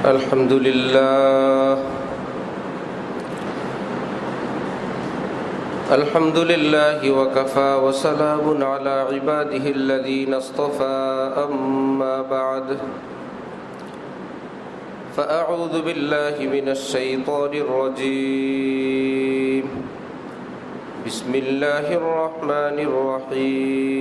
الحمد لله. الحمد لله وكفى وسلام على عباده الذين اصطفى. أما بعد فأعوذ بالله من الشيطان الرجيم. بسم الله الرحمن الرحيم.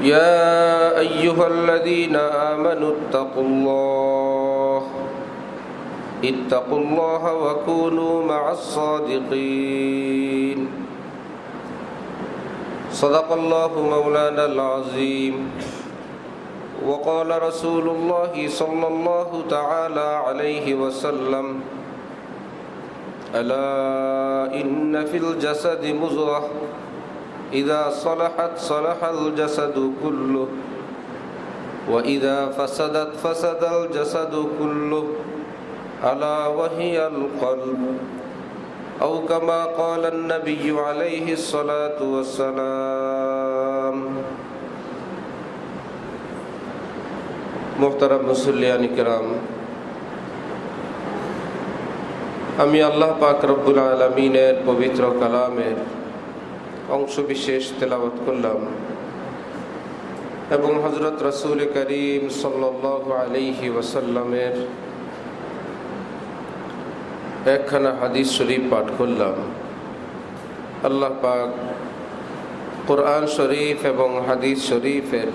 يا أيها الذين آمنوا اتقوا الله اتقوا الله وكونوا مع الصادقين. صدق الله مولانا العظيم. وقال رسول الله صلى الله تعالى عليه وسلم ألا إن في الجسد مزغة اذا صلحت صلح الجسد كله واذا فسدت فسد الجسد كله الا وهي القلب او كما قال النبي عليه الصلاه والسلام. محترم مسلمان کرام ہمیں اللہ پاک رب العالمین پوتر کلام অংশ বিশেষ তেলাওয়াত করলাম। এবং হজরত রসুল করিম সাল্লাহ আলিহি ওসাল্লামের একখানা হাদিস শরীফ পাঠ করলাম। আল্লাহ পাক কোরআন শরীফ এবং হাদিস শরীফের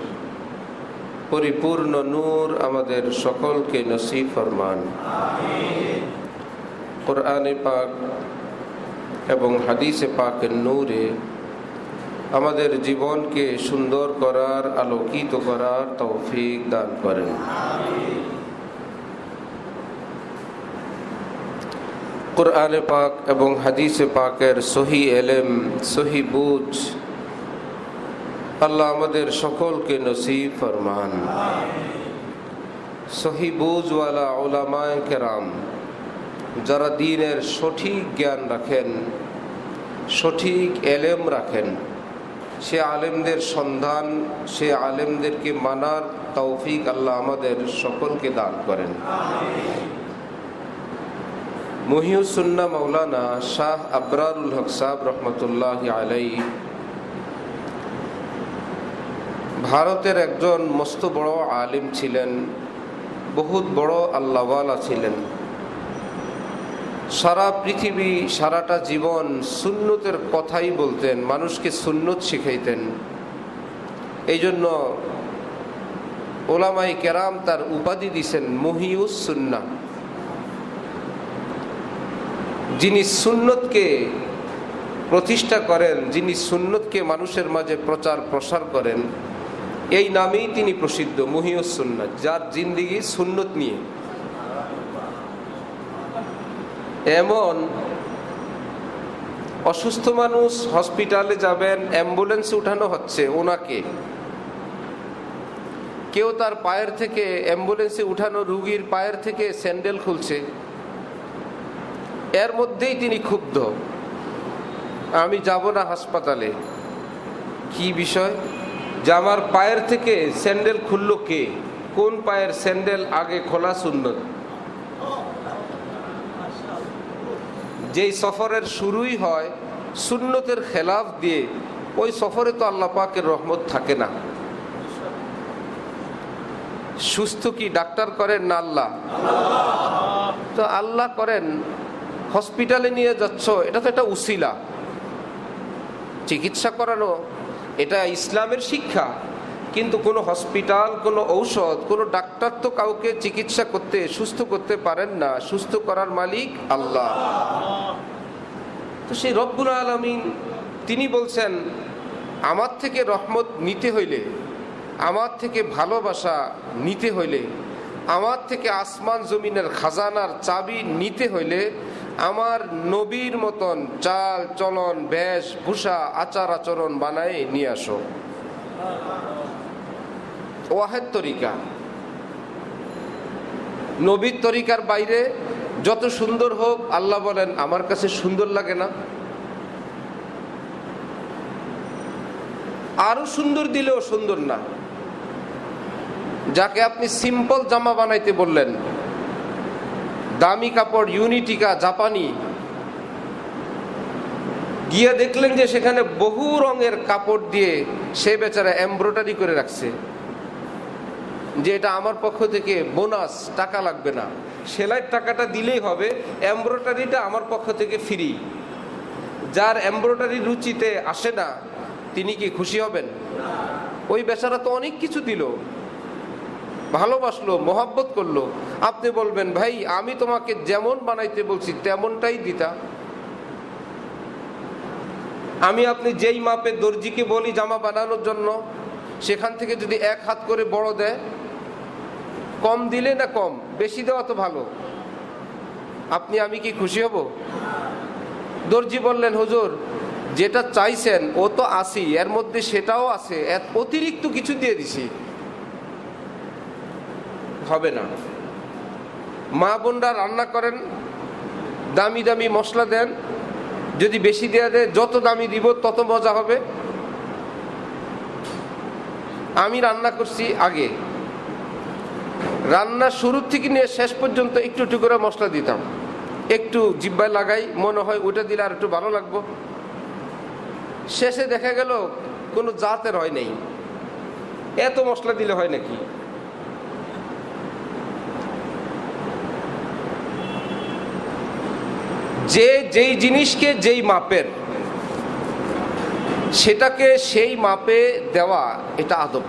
পরিপূর্ণ নূর আমাদের সকলকে নসিব ফরমান। কোরআনে পাক এবং হাদিসে পাকের নূরে আমাদের জীবনকে সুন্দর করার, আলোকিত করার তৌফিক দান করেন। কোরআনে পাক এবং হাদিসে পাকের সহি এলেম, সহি বুঝ আল্লাহ আমাদের সকলকে নসিব ফরমান। সহি বুঝওয়ালা ওলামায় কেরাম, যারা দিনের সঠিক জ্ঞান রাখেন, সঠিক এলেম রাখেন সে আলেমদের সন্ধান, সে আলেমদেরকে মানার তৌফিক আল্লাহ আমাদের সকলকে দান করেন। মহিউসুন্না মৌলানা শাহ আবরারুল হক সাহ রহমতুল্লাহ আলাই ভারতের একজন মস্ত বড় আলিম ছিলেন, বহুত বড় আল্লাহওয়ালা ছিলেন। সারা পৃথিবী, সারাটা জীবন সুন্নতের কথাই বলতেন, মানুষকে সুন্নত শিখাইতেন। এই জন্য ওলামাই কেরাম তার উপাধি দিছেন মহিউস সুন্না যিনি সুন্নতকে প্রতিষ্ঠা করেন, যিনি সুন্নতকে মানুষের মাঝে প্রচার প্রসার করেন, এই নামেই তিনি প্রসিদ্ধ মহিউস সুন্নাত যার জিন্দিগি সুন্নত নিয়ে। এমন অসুস্থ মানুষ হসপিটালে যাবেন, অ্যাম্বুলেন্সে উঠানো হচ্ছে ওনাকে। কেউ তার পায়ের থেকে অ্যাম্বুলেন্সে উঠানো রুগীর পায়ের থেকে স্যান্ডেল খুলছে। এর মধ্যেই তিনি ক্ষুব্ধ। আমি যাব না হাসপাতালে। কি বিষয়? যে আমার পায়ের থেকে স্যান্ডেল খুলল কে? কোন পায়ের স্যান্ডেল আগে খোলা সুন্নত? যেই সফরের শুরুই হয়, সুন্নতের খেলাফ দিয়ে, ওই সফরে তো আল্লাহ পাকের রহমত থাকে না। সুস্থ কি ডাক্তার করেন না আল্লাহ? তো আল্লাহ করেন, হসপিটালে নিয়ে যাচ্ছ, এটা তো একটা উসিলা। চিকিৎসা করানো, এটা ইসলামের শিক্ষা। কিন্তু কোনো হসপিটাল, কোনো ঔষধ, কোনো ডাক্তার তো কাউকে চিকিৎসা করতে, সুস্থ করতে পারেন না। সুস্থ করার মালিক আল্লাহ। তো সেই রব্বুল আলমিন, তিনি বলছেন, আমার থেকে রহমত নিতে হইলে, আমার থেকে ভালোবাসা নিতে হইলে, আমার থেকে আসমান জমিনের খাজানার চাবি নিতে হইলে, আমার নবীর মতন চাল, চলন, বেশ, ভূষা, আচার আচরণ বানায় নিয়ে আসো। ওয়াহেদ তরিকা। নবীর তরিকার বাইরে যত সুন্দর হোক, আল্লাহ বলেন, আমার কাছে সুন্দর লাগে না। আরও সুন্দর দিলেও সুন্দর না। যাকে আপনি সিম্পল জামা বানাইতে বললেন, দামি কাপড়, ইউনিটিকা, জাপানি, গিয়ে দেখলেন যে সেখানে বহু রঙের কাপড় দিয়ে সে বেচারা এমব্রয়ডারি করে রাখছে। যে এটা আমার পক্ষ থেকে বোনাস, টাকা লাগবে না। সেলাইয়ের টাকাটা দিলেই হবে, এমব্রয়ডারিটা আমার পক্ষ থেকে ফ্রি। যার এমব্রয়ডারি রুচিতে আসে না, তিনি কি খুশি হবেন? ওই বেচারা তো অনেক কিছু দিল। ভালোবাসলো, মোহাব্বত করল। আপনি বলবেন, ভাই, আমি তোমাকে যেমন বানাইতে বলছি, তেমনটাই দিতা। আমি আপনি যেই মাপে দর্জিকে বলি, জামা বানানোর জন্য, সেখান থেকে যদি এক হাত করে বড় দেয় কম দিলে না কম? বেশি দেওয়া তো ভালো। আপনি, আমি কি খুশি হব? দর্জি বললেন, হুজুর, যেটা চাইছেন, ও তো আসি, এর মধ্যে সেটাও আছে অতিরিক্ত কিছু দিয়ে দিছি। হবে না। মা বোনরা রান্না করেন, দামি দামি মশলা দেন, যদি বেশি দেওয়া দেয়, যত দামি দিব, তত মজা হবে। আমি রান্না করছি আগে। রান্না শুরু থেকে নিয়ে শেষ পর্যন্ত একটু একটু করে মশলা দিতাম। একটু জিব্বায় লাগাই, মনে হয় ওটা দিলে আর একটু ভালো লাগবো। শেষে দেখা গেল কোনো জাতের হয় নাই। এত মশলা দিলে হয় নাকি? যে যেই জিনিসকে যেই মাপের, সেটাকে সেই মাপে দেওয়া, এটা আদব।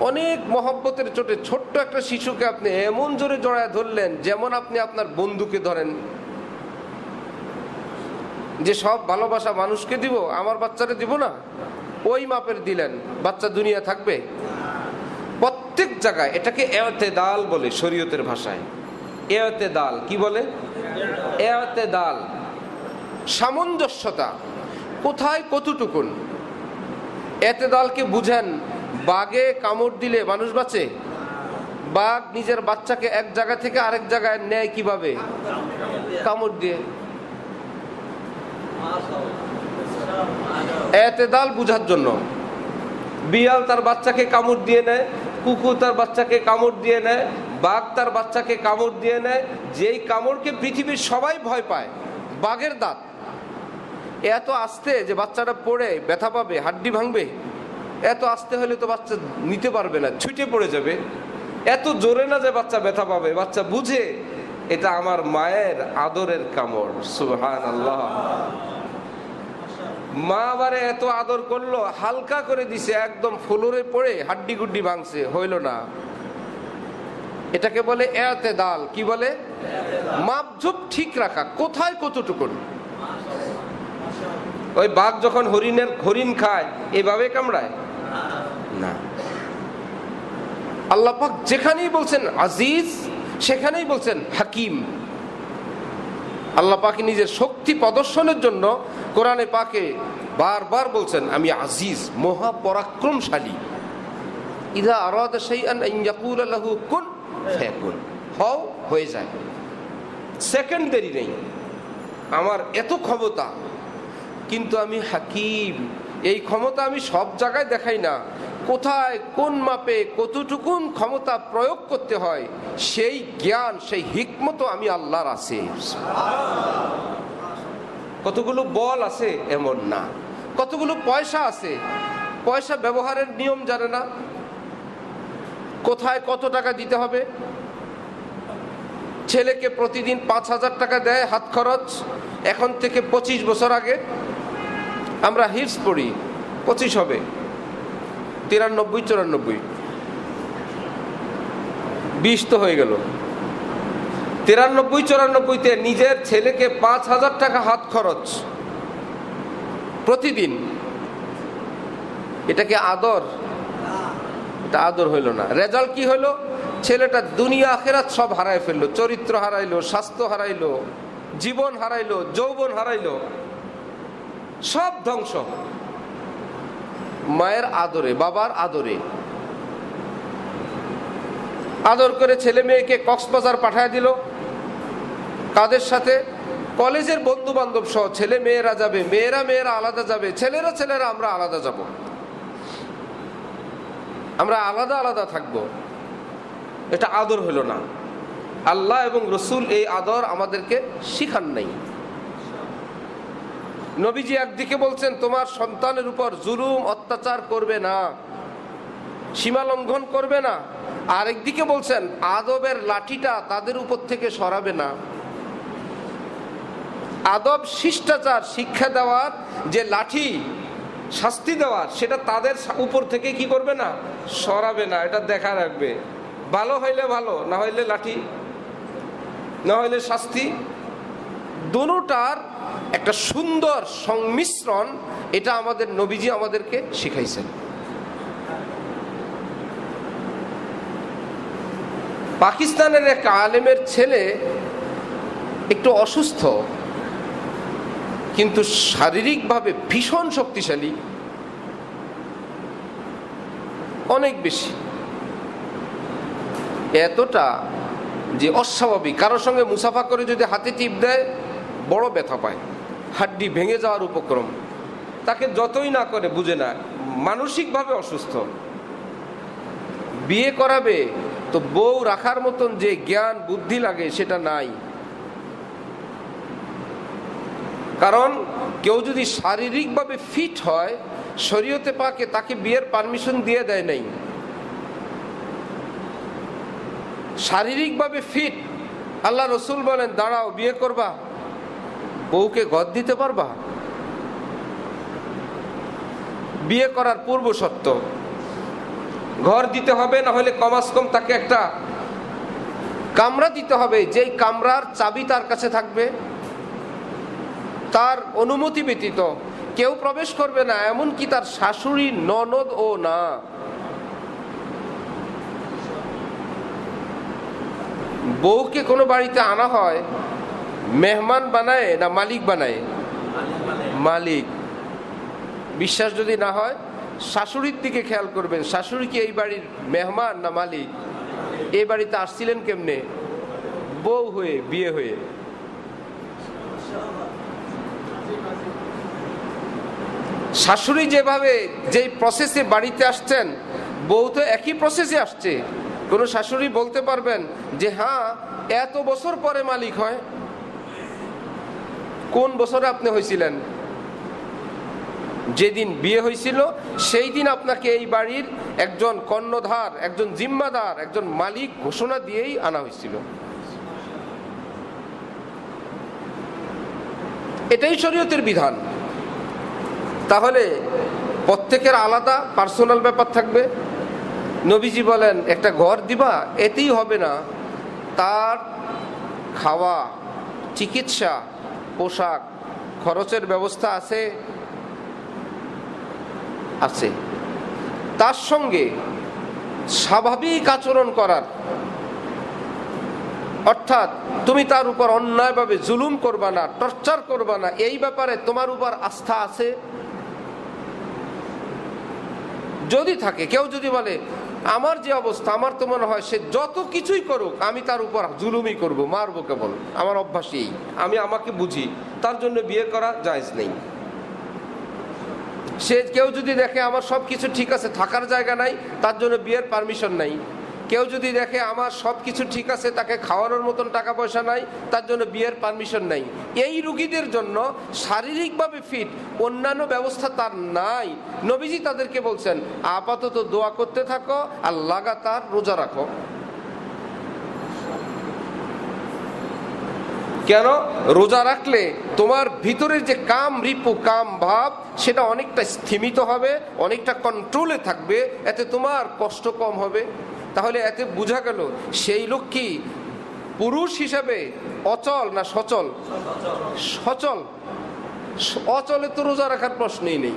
অনেক মহব্বতের চোটে ছোট্ট একটা শিশুকে আপনি এমন জোরে জড়ায় ধরলেন, যেমন আপনি আপনার বন্ধুকে ধরেন। যে সব ভালোবাসা মানুষকে দিব, আমার বাচ্চারে দিব না, ওই মাপের দিলেন, বাচ্চা দুনিয়া থাকবে। প্রত্যেক জায়গায় এটাকে এতে দাল বলে শরীয়তের ভাষায়। এতে দাল কি বলে? এতে দাল সামঞ্জস্যতা। কোথায় কতটুকুন? এতে দালকে বুঝেন বাঘে কামড় দিলে মানুষ বাঁচে? বাঘ নিজের বাচ্চাকে এক জায়গা থেকে আরেক জায়গায় নেয় কীভাবে? কামড় দিয়ে। এতেদাল বুঝার জন্য। বিড়াল তার বাচ্চাকে কামড় দিয়ে নেয়, কুকুর তার বাচ্চাকে কামড় দিয়ে নেয়, বাঘ তার বাচ্চাকে কামড় দিয়ে নেয়, যেই কামড়কে পৃথিবীর সবাই ভয় পায়, বাঘের দাঁত। এত আসতে যে বাচ্চাটা পড়ে, ব্যথা পাবে, হাড্ডি ভাঙবে এত আসতে হলে তো বাচ্চা নিতে পারবে না, ছুটে পড়ে যাবে। এত জোরে না যে বাচ্চা ব্যথা পাবে, বাচ্চা বুঝে এটা আমার মায়ের আদরের কামড় সুহান আল্লাহ মা আবারে এত আদর করল, হালকা করে দিছে, একদম ফ্লোরে পড়ে হাড্ডি গুড্ডি ভাঙছে, হইল না। এটাকে বলে এতে দাল কি বলে? মাপঝুপ ঠিক রাখা, কোথায় কতটুকুন? ওই বাঘ যখন হরিণের, হরিণ খায়, এভাবে কামড়ায়। না। আল্লাহ যেখানেই বলছেন আজিজ, সেখানেই বলছেন হাকিম। আল্লাহ পাকে নিজের শক্তি প্রদর্শনের জন্য কোরআনে পাকে বারবার বলছেন, আমি আজিজ, মহাপরাক্রমশালী। ইদা আরাদ হও, হয়ে যায়। সেকেন্ড দেরি নেই। আমার এত ক্ষমতা, কিন্তু আমি হাকিম। এই ক্ষমতা আমি সব জায়গায় দেখাই না। কোথায়, কোন মাপে, কতটুকুন ক্ষমতা প্রয়োগ করতে হয়, সেই জ্ঞান, সেই হিকমত আমি আল্লাহর আছে। কতগুলো বল আছে এমন না। কতগুলো পয়সা আছে। পয়সা ব্যবহারের নিয়ম জানে না। কোথায় কত টাকা দিতে হবে? ছেলেকে প্রতিদিন পাঁচ হাজার টাকা দেয় হাত খরচ। এখন থেকে পঁচিশ বছর আগে আমরা হিপস পড়ি, পঁচিশ হবে, তিরানব্বই, চুরানব্বই। বিশ তো হয়ে গেল। তিরানব্বই, চুরানব্বইতে নিজের ছেলেকে পাঁচ হাজার টাকা হাত খরচ। প্রতিদিন। এটাকে আদর? এটা আদর হইল না। রেজাল্ট কি হইল? ছেলেটা দুনিয়া আখেরাত সব হারাই ফেলল, চরিত্র হারাইলো, স্বাস্থ্য হারাইলো, জীবন হারাইলো, যৌবন হারাইলো। সব ধ্বংস। মায়ের আদরে, বাবার আদরে। আদর করে ছেলে মেয়েকে কক্সবাজার পাঠায় দিল। কাদের সাথে? কলেজের বন্ধু বান্ধব সহ ছেলে মেয়েরা যাবে, মেয়েরা মেয়েরা আলাদা যাবে, ছেলেরা ছেলেরা, আমরা আলাদা যাব। আমরা আলাদা আলাদা থাকব। এটা আদর হলো না। আল্লাহ এবং রসুল এই আদর আমাদেরকে শিখান নাই। নবীজি একদিকে বলছেন, তোমার সন্তানের উপর জুলুম, অত্যাচার করবে না, সীমা লঙ্ঘন করবে না। আরেকদিকে বলছেন, আদবের লাঠিটা তাদের উপর থেকে সরাবে না। আদব শিষ্টাচার, শিক্ষা দেওয়ার যে লাঠি, শাস্তি দেওয়ার, সেটা তাদের উপর থেকে কি করবে না? সরাবে না, এটা দেখা রাখবে। ভালো হইলে ভালো, না হইলে লাঠি, না হইলে শাস্তি দুটার একটা সুন্দর সংমিশ্রণ এটা আমাদের নবীজি আমাদেরকে শিখাইছেন। পাকিস্তানের এক আলেমের ছেলে একটু অসুস্থ, কিন্তু শারীরিকভাবে ভীষণ শক্তিশালী, অনেক বেশি। এতটা যে অস্বাভাবিক। কারোর সঙ্গে মুসাফা করে যদি হাতে টিপ দেয় বড় ব্যথা পায়। হাড্ডি ভেঙে যাওয়ার উপক্রম। তাকে যতই না করে বুঝে না, মানসিকভাবে অসুস্থ। বিয়ে করাবে তো বউ রাখার মতন যে জ্ঞান, বুদ্ধি লাগে সেটা নাই। কারণ কেউ যদি শারীরিকভাবে ফিট হয়, শরীয়তে পাকে তাকে বিয়ের পারমিশন দিয়ে দেয় নাই। শারীরিকভাবে ফিট, আল্লাহ রসুল বলেন, দাঁড়াও, বিয়ে করবা। বউকে ঘর দিতে পারবা? বিয়ে করার পূর্ব সত্য। ঘর দিতে হবে, না হলে কমাস কম তাকে একটা কামরা দিতে হবে, যেই কামরার চাবি তার কাছে থাকবে। তার অনুমতি ব্যতীত কেউ প্রবেশ করবে না, এমনকি তার শাশুড়ি, ননদ ও না। বউকে কোনো বাড়িতে আনা হয় মেহমান বানায় না মালিক বানায়? মালিক। বিশ্বাস যদি না হয়, শাশুড়ির দিকে খেয়াল করবেন। শাশুড়ি কি এই বাড়ির মেহমান না মালিক? এই বাড়িতে আসছিলেন কেমনে? বউ হয়ে, বিয়ে হয়ে। শাশুড়ি যেভাবে যেই প্রসেসে বাড়িতে আসছেন, বউ তো একই প্রসেসে আসছে। কোনো শাশুড়ি বলতে পারবেন যে হ্যাঁ এত বছর পরে মালিক হয়। কোন বছরে আপনি হয়েছিলেন যেদিন বিয়ে হয়েছিল সেই দিন আপনাকে এই বাড়ির একজন কর্ণধার, একজন জিম্মাদার, একজন মালিক ঘোষণা দিয়েই আনা হয়েছিল এটাই শরীয়তের বিধান। তাহলে প্রত্যেকের আলাদা পার্সোনাল ব্যাপার থাকবে। নবীজি বলেন, একটা ঘর দিবা, এতেই হবে না। তার খাওয়া, চিকিৎসা পোশাক খরচের ব্যবস্থা আছে? আছে। তার সঙ্গে স্বাভাবিক আচরণ করার, অর্থাৎ তুমি তার উপর অন্যায়ভাবে জুলুম করবা না, টর্চার করবা না, এই ব্যাপারে তোমার উপর আস্থা আছে? যদি থাকে, কেউ যদি বলে আমার যে অবস্থা, আমার তো মনে হয় সে যত কিছুই করুক, আমি তার উপর জুলুমি করব, মারবো কেবল। আমার অভ্যাস এই, আমি আমাকে বুঝি, তার জন্য বিয়ে করা জায়জ নেই। সে কেউ যদি দেখে আমার সব কিছু ঠিক আছে, থাকার জায়গা নাই, তার জন্য বিয়ের পারমিশন নাই। কেউ যদি দেখে আমার সব কিছু ঠিক আছে, তাকে খাওয়ানোর মতন টাকা পয়সা নাই, তার জন্য বিয়ের পারমিশন নাই। এই রুগীদের জন্য শারীরিকভাবে ফিট অন্যান্য ব্যবস্থা তার নাই। নবীজি তাদেরকে বলছেন, আপাতত দোয়া করতে থাকো আর লাগাতার রোজা রাখো। কেন? রোজা রাখলে তোমার ভিতরের যে কাম রিপু, কাম ভাব, সেটা অনেকটা স্থিমিত হবে, অনেকটা কন্ট্রোলে থাকবে, এতে তোমার কষ্ট কম হবে। তাহলে এতে বোঝা গেল সেই লোক কি পুরুষ হিসাবে অচল না সচল? সচল। অচলে তো রোজা রাখার প্রশ্নই নেই।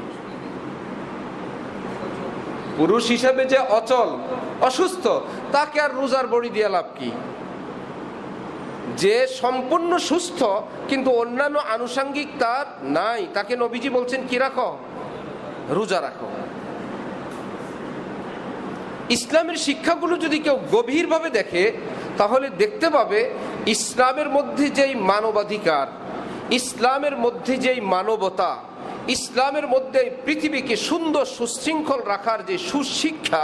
পুরুষ হিসাবে যে অচল, অসুস্থ, তাকে আর রোজার বড়ি দিয়ে লাভ কি? যে সম্পূর্ণ সুস্থ, কিন্তু অন্যান্য আনুষাঙ্গিক তার নাই। তাকে নবীজি বলছেন, কি রাখো? রোজা রাখো। ইসলামের শিক্ষাগুলো যদি কেউ গভীরভাবে দেখে, তাহলে দেখতে পাবে ইসলামের মধ্যে যেই মানবাধিকার, ইসলামের মধ্যে যেই মানবতা, ইসলামের মধ্যে পৃথিবীকে সুন্দর সুশৃঙ্খল রাখার যে সুশিক্ষা,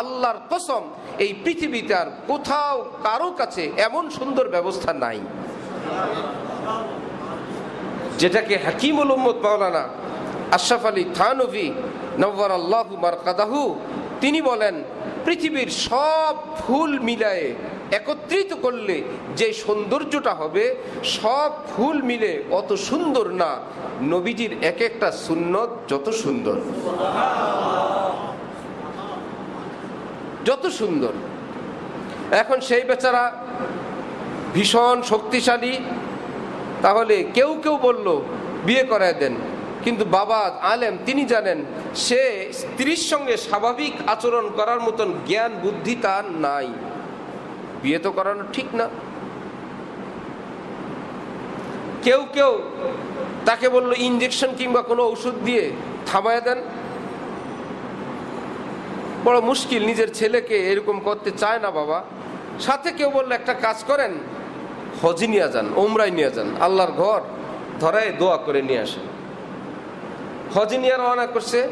আল্লাহর কসম, এই পৃথিবীতে আর কোথাও কারও কাছে এমন সুন্দর ব্যবস্থা নাই। যেটাকে হাকিমুল উম্মদ মাওলানা আশরাফ আলী থানভি নব্বর আল্লাহ মারকাদাহু, তিনি বলেন পৃথিবীর সব ফুল মিলায়ে একত্রিত করলে যে সৌন্দর্যটা হবে, সব ফুল মিলে অত সুন্দর না। নবীজির এক একটা সুন্নত যত সুন্দর। যত সুন্দর। এখন সেই বেচারা ভীষণ শক্তিশালী। তাহলে কেউ কেউ বলল, বিয়ে করায় দেন। কিন্তু বাবা আলেম, তিনি জানেন, সে স্ত্রীর সঙ্গে স্বাভাবিক আচরণ করার মতন জ্ঞান, বুদ্ধি তার নাই। বিয়ে তো করানো ঠিক না। কেউ কেউ তাকে বলল ইঞ্জেকশন কিংবা কোনো ওষুধ দিয়ে থামায় দেন। বড় মুশকিল, নিজের ছেলেকে এরকম করতে চায় না বাবা। সাথে কেউ বলল, একটা কাজ করেন, হজি নিয়ে যান ওমরাই নিয়ে যান, আল্লাহর ঘর ধরায় দোয়া করে নিয়ে আসেন। হজি নিয়ে রওনা করছে।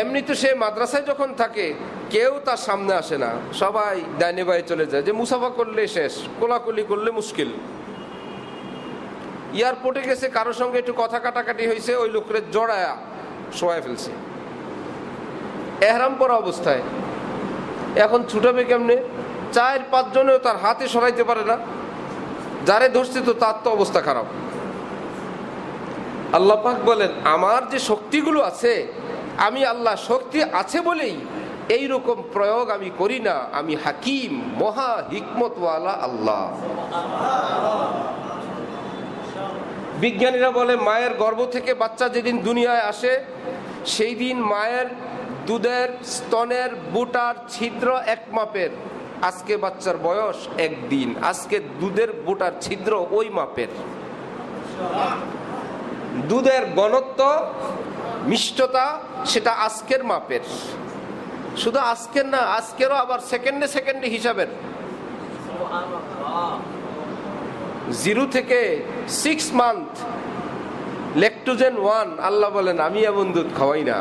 এমনি তো সে মাদ্রাসায় যখন থাকে, কেউ তার সামনে আসে না। সবাই ডাইনে বাই চলে যায়। যে মুসাফা করলে শেষ, কোলাকুলি করলে মুশকিল। এয়ারপোর্টে গেছে কারোর সঙ্গে একটু কথা কাটাকাটি হয়েছে, ওই লোকের জড়ায়া শোয়ায় ফেলছে। এহরাম পরা অবস্থায়। এখন ছুটাবে কেমনে? চার পাঁচজনেও তার হাতে সরাইতে পারে না। যারে ধরছে তো তার তো অবস্থা খারাপ। আল্লাহ পাক বলেন, আমার যে শক্তিগুলো আছে, আমি আল্লাহ শক্তি আছে বলেই এই রকম প্রয়োগ আমি করি না। আমি হাকিম, মহা হিকমতওয়ালা আল্লাহ। বিজ্ঞানীরা বলে, মায়ের গর্ভ থেকে বাচ্চা যেদিন দুনিয়ায় আসে সেই দিন মায়ের দুধের, স্তনের, বুটার ছিদ্র এক মাপের। আজকে বাচ্চার বয়স একদিন, আজকে দুধের, বুটার ছিদ্র ওই মাপের। দুধের ঘনত্ব, মিষ্টতা, সেটা আজকের মাপের। শুধু আজকের না, আজকেরও আবার সেকেন্ডে সেকেন্ডে হিসাবের। জিরো থেকে সিক্স মান্থ লেকটোজেন ওয়ান আল্লাহ বলেন, আমি এমন দুধ খাওয়াই না।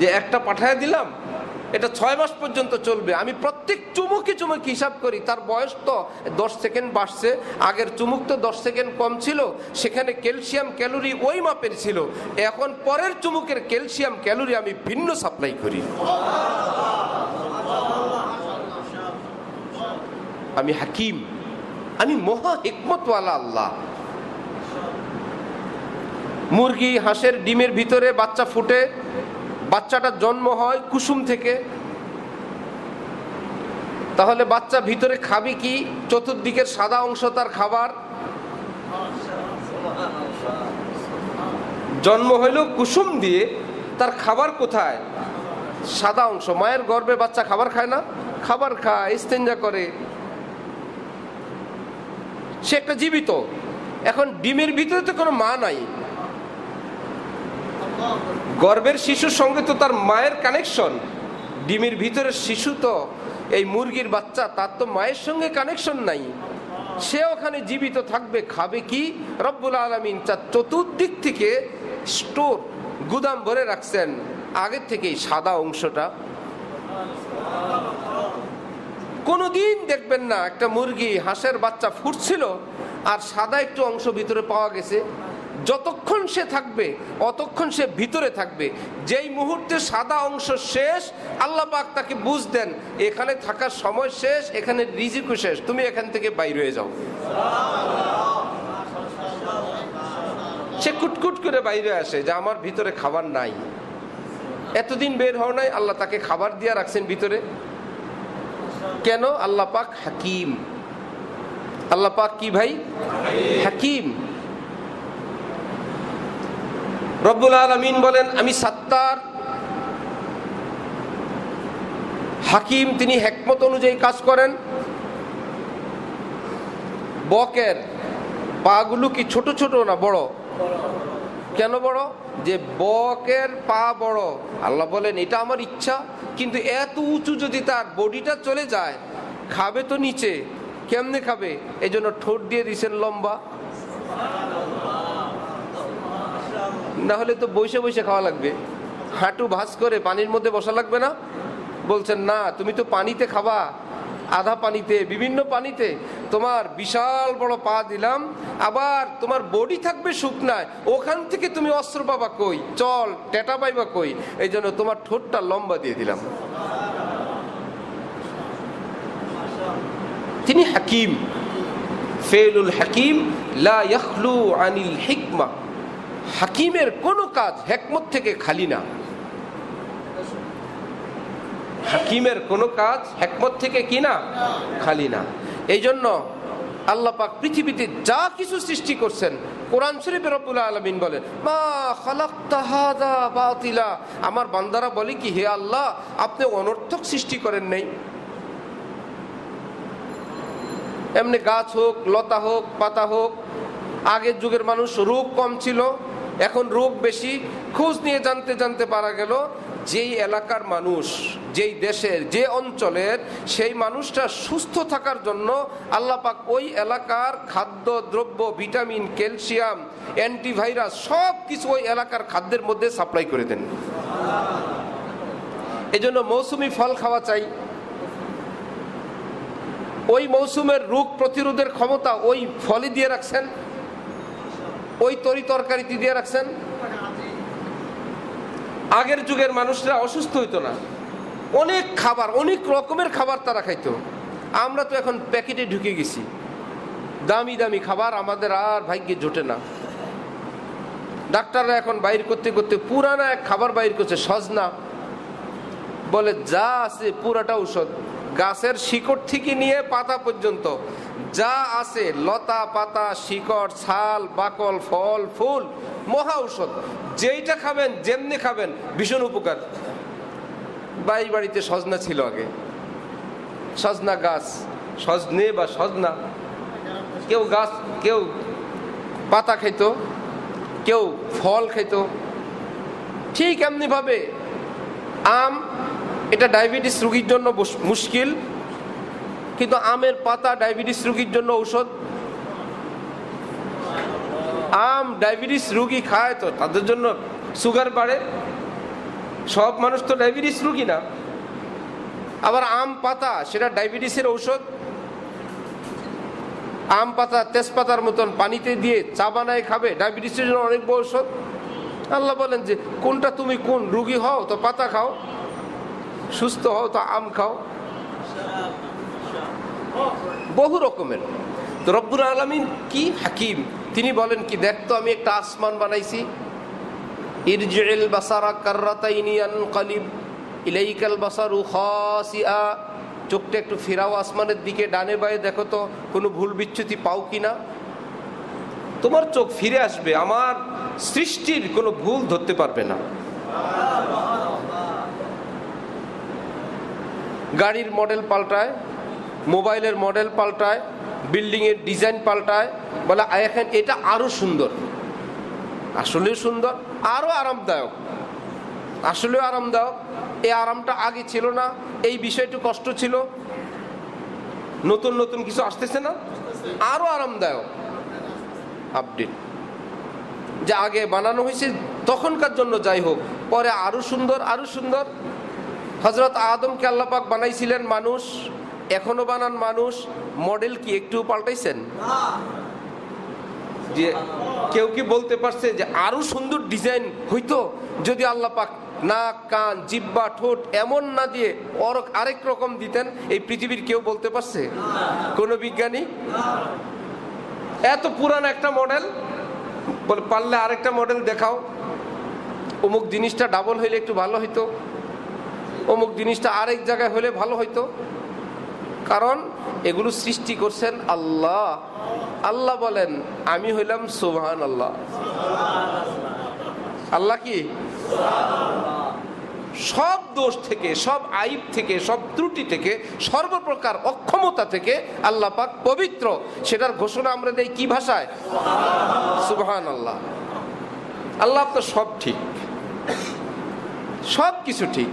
যে একটা পাঠায় দিলাম এটা ছয় মাস পর্যন্ত চলবে। আমি প্রত্যেক চুমুকে চুমুকে হিসাব করি, তার বয়স তো দশ সেকেন্ড বাড়ছে, আগের চুমুক তো দশ সেকেন্ড কম ছিল, সেখানে ক্যালসিয়াম ক্যালোরি ওই মাপের ছিল। এখন পরের চুমুকের ক্যালসিয়াম ক্যালোরি আমি ভিন্ন সাপ্লাই করি। আমি হাকিম, আমি মহা হিকমতওয়ালা আল্লাহ। মুরগি, হাঁসের ডিমের ভিতরে বাচ্চা ফুটে বাচ্চাটার জন্ম হয় কুসুম থেকে। তাহলে বাচ্চা ভিতরে খাবি কি? চতুর্দিকের সাদা অংশ তার খাবার। জন্ম হইল কুসুম দিয়ে, তার খাবার কোথায়? সাদা অংশ। মায়ের গর্বে বাচ্চা খাবার খায় না? খাবার খায়, ইস্তেঞ্জা করে। সে একটা জীবিত। এখন ডিমের ভিতরে তো কোনো মা নাই। গর্ভের শিশুর সঙ্গে তো তার মায়ের কানেকশন ডিমের ভিতরের শিশু তো, এই মুরগির বাচ্চা, তার তো মায়ের সঙ্গে কানেকশন নাই। সে ওখানে জীবিত থাকবে, খাবে কি? রব্বুল আলমিন তার চতুর্দিক থেকে স্টোর গুদাম ভরে রাখছেন। আগের থেকেই সাদা অংশটা। কোনোদিন দেখবেন না, একটা মুরগি হাঁসের বাচ্চা ফুটছিল, আর সাদা একটু অংশ ভিতরে পাওয়া গেছে। যতক্ষণ সে থাকবে, অতক্ষণ সে ভিতরে থাকবে। যেই মুহূর্তে সাদা অংশ শেষ, আল্লাহ পাক তাকে বুঝ দেন, এখানে থাকার সময় শেষ, এখানে রিজিকও শেষ, তুমি এখান থেকে বাইর হয়ে যাও। সে কুটকুট করে বাইরে আসে যে আমার ভিতরে খাবার নাই। এতদিন বের হওয়া নাই, আল্লাহ তাকে খাবার দিয়া রাখছেন ভিতরে। কেন? আল্লাহ পাক হাকিম। আল্লাহ পাক কি ভাই? হাকিম। রব্বুল আলমিন বলেন, আমি সাত্তার হাকিম, তিনি হেকমত অনুযায়ী কাজ করেন। বকের পাগুলো কি ছোট ছোট না বড়? কেন বড়? যে বকের পা বড়। আল্লাহ বলেন, এটা আমার ইচ্ছা, কিন্তু এত উঁচু যদি তার বডিটা চলে যায়, খাবে তো নিচে, কেমনে খাবে? এই জন্য ঠোঁট দিয়ে দিছেন লম্বা। না হলে তো বসে বসে খাওয়া লাগবে। হাঁটু ভাঁজ করে পানির মধ্যে বসা লাগবে না? বলছেন, না, তুমি তো পানিতে খাবা, আধা পানিতে, বিভিন্ন পানিতে। তোমার বিশাল বড় পা দিলাম, আবার তোমার বডি থাকবে শুকনায়। ওখান থেকে তুমি অস্ত্র পাবা কই? চল, টেটা পাইবা কই? এই জন্য তোমার ঠোঁটটা লম্বা দিয়ে দিলাম। তিনি হাকিম। ফেলুল হাকিম, লা ইয়াখলু আনিল হিকমা। হাকিমের কোনো কাজ হেকমত থেকে খালি না। হাকিমের কোনো কাজ হেকমত থেকে কি না? খালি না। এই জন্য আল্লাহ পাক পৃথিবীতে যা কিছু সৃষ্টি করছেন, কোরআন শরীফের আলমিন হাদা বাতিলা। আমার বান্দারা বলে কি, হে আল্লাহ, আপনি অনর্থক সৃষ্টি করেন নেই। এমনি গাছ হোক, লতা হোক, পাতা হোক, আগের যুগের মানুষ রোগ কম ছিল। এখন রোগ বেশি। খোঁজ নিয়ে জানতে জানতে পারা গেল, যেই এলাকার মানুষ, যেই দেশের, যে অঞ্চলের, সেই মানুষটা সুস্থ থাকার জন্য আল্লাহ পাক ওই এলাকার খাদ্য, দ্রব্য, ভিটামিন, ক্যালসিয়াম, অ্যান্টিভাইরাস সব কিছু ওই এলাকার খাদ্যের মধ্যে সাপ্লাই করে দেন। এজন্য মৌসুমি ফল খাওয়া চাই। ওই মৌসুমের রোগ প্রতিরোধের ক্ষমতা ওই ফলই দিয়ে রাখছেন। ওই তরি তরকারিতে দিয়ে রাখছেন? আগের যুগের মানুষরা অসুস্থ হইতো না। অনেক খাবার, অনেক রকমের খাবার তারা খাইতো। আমরা তো এখন প্যাকেটে ঢুকে গেছি। দামি দামি খাবার আমাদের আর ভাগ্যে জোটে না। ডাক্তাররা এখন বাইর করতে করতে পুরানা এক খাবার বাইর করছে, সজনা। বলে, যা আছে পুরাটা ঔষধ। গাছের শিকড় থেকে নিয়ে পাতা পর্যন্ত। যা আছে, লতা, পাতা, শিকড়, ছাল, বাকল, ফল, ফুল, মহা ঔষধ। যেইটা খাবেন, যেমনি খাবেন, ভীষণ উপকার। বাড়ি বাড়িতে সজনা ছিল আগে। সজনা গাছ, সজনে বা সজনা। কেউ গাছ, কেউ পাতা খেত কেউ ফল খেত ঠিক এমনিভাবে আম এটা ডায়াবেটিস রুগীর জন্য মুশকিল, কিন্তু আমের পাতা ডায়াবেটিস রুগীর জন্য ঔষধ। আম ডায়াবেটিস রুগী খায় তো, তাদের জন্য সুগার বাড়ে। সব মানুষ তো ডায়াবেটিস রুগী না। আবার আম পাতা, সেটা ডায়াবেটিসের ঔষধ। আম পাতা তেজপাতার মতন পানিতে দিয়ে চা বানায় খাবে, ডায়াবেটিসের জন্য অনেক বড় ঔষধ। আল্লাহ বলেন যে, কোনটা তুমি কোন রুগী হও, তো পাতা খাও। সুস্থ হও, তো আম খাও। বহু রকমের। তো রব্বুর আলমিন কি হাকিম? তিনি বলেন কি, দেখ তো, আমি একটা আসমান বানাইছি। ইরজিল বাসারা কার্রাতাইনিয়ান কালিব ইলাইকাল বাসারু খাসিয়া। চোখটা একটু ফেরাও আসমানের দিকে, ডানে বায়ে দেখো তো, কোনো ভুল বিচ্যুতি পাও কিনা তোমার চোখ ফিরে আসবে, আমার সৃষ্টির কোনো ভুল ধরতে পারবে না। গাড়ির মডেল পাল্টায়, মোবাইলের মডেল পাল্টায়, বিল্ডিংয়ের ডিজাইন পাল্টায়, বলে এখন, এটা আরও সুন্দর। আসলেও সুন্দর আরও আরামদায়ক। আসলেও আরামদায়ক। এই আরামটা আগে ছিল না, এই বিষয়টি কষ্ট ছিল। নতুন নতুন কিছু আসতেছে না আরও আরামদায়ক। আপডেট। যে আগে বানানো হয়েছে তখনকার জন্য যাই হোক, পরে আরও সুন্দর আরও সুন্দর। হজরত আদমকে আল্লাপাক বানাইছিলেন মানুষ, এখনও বানান মানুষ, মডেল কি একটু পাল্টাইছেন? যে কেউ কি বলতে পারছে যে আরও সুন্দর ডিজাইন হইতো যদি আল্লাহ পাক নাক, কান, জিব্বা, ঠোঁট এমন না দিয়ে আরেক রকম দিতেন, এই পৃথিবীর কেউ বলতে পারছে? কোন বিজ্ঞানী? এত পুরান একটা মডেল, বলে পারলে আরেকটা মডেল দেখাও। অমুক জিনিসটা ডাবল হইলে একটু ভালো হইতো। অমুক জিনিসটা আরেক জায়গায় হলে ভালো হইতো। কারণ এগুলো সৃষ্টি করছেন আল্লাহ। আল্লাহ বলেন, আমি হইলাম সুবহান আল্লাহ আল্লাহ কি? সব দোষ থেকে, সব আইব থেকে, সব ত্রুটি থেকে, সর্বপ্রকার অক্ষমতা থেকে আল্লাহ পাক পবিত্র। সেটার ঘোষণা আমরা দেই কি ভাষায়? সুবহান আল্লাহ আল্লাহ তো সব ঠিক। সব কিছু ঠিক।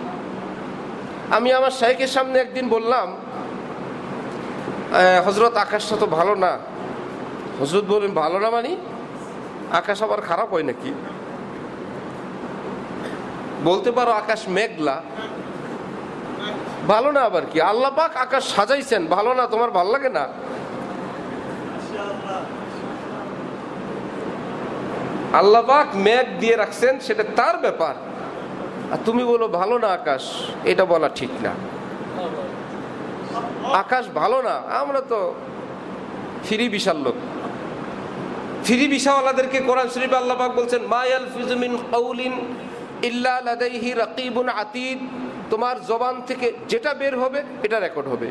আমি আমার শাইকের সামনে একদিন বললাম হজরত আকাশটা তো ভালো না। হজরত বললেন, ভালো না মানি? আকাশ আবার খারাপ হয় নাকি? বলতে পারো আকাশ মেঘলা। ভালো না আবার কি? আল্লাহ পাক আকাশ সাজাইছেন। ভালো না? তোমার ভালো লাগে না? আল্লাহ পাক মেঘ দিয়ে রাখছেন, সেটা তার ব্যাপার। আর তুমি বলো, ভালো না আকাশ? এটা বলা ঠিক না। আকাশ ভালো না, আমরা তো ফিরি বিশাল লোক। ফিরি বিশাওয়ালাদেরকে কোরআন শরীফ আল্লাহবাক বলছেন মায়াল ফিজমিন কাউলিন ইল্লা লাদাইহি রাকিবুন আতিদ। তোমার জবান থেকে যেটা বের হবে, এটা রেকর্ড হবে।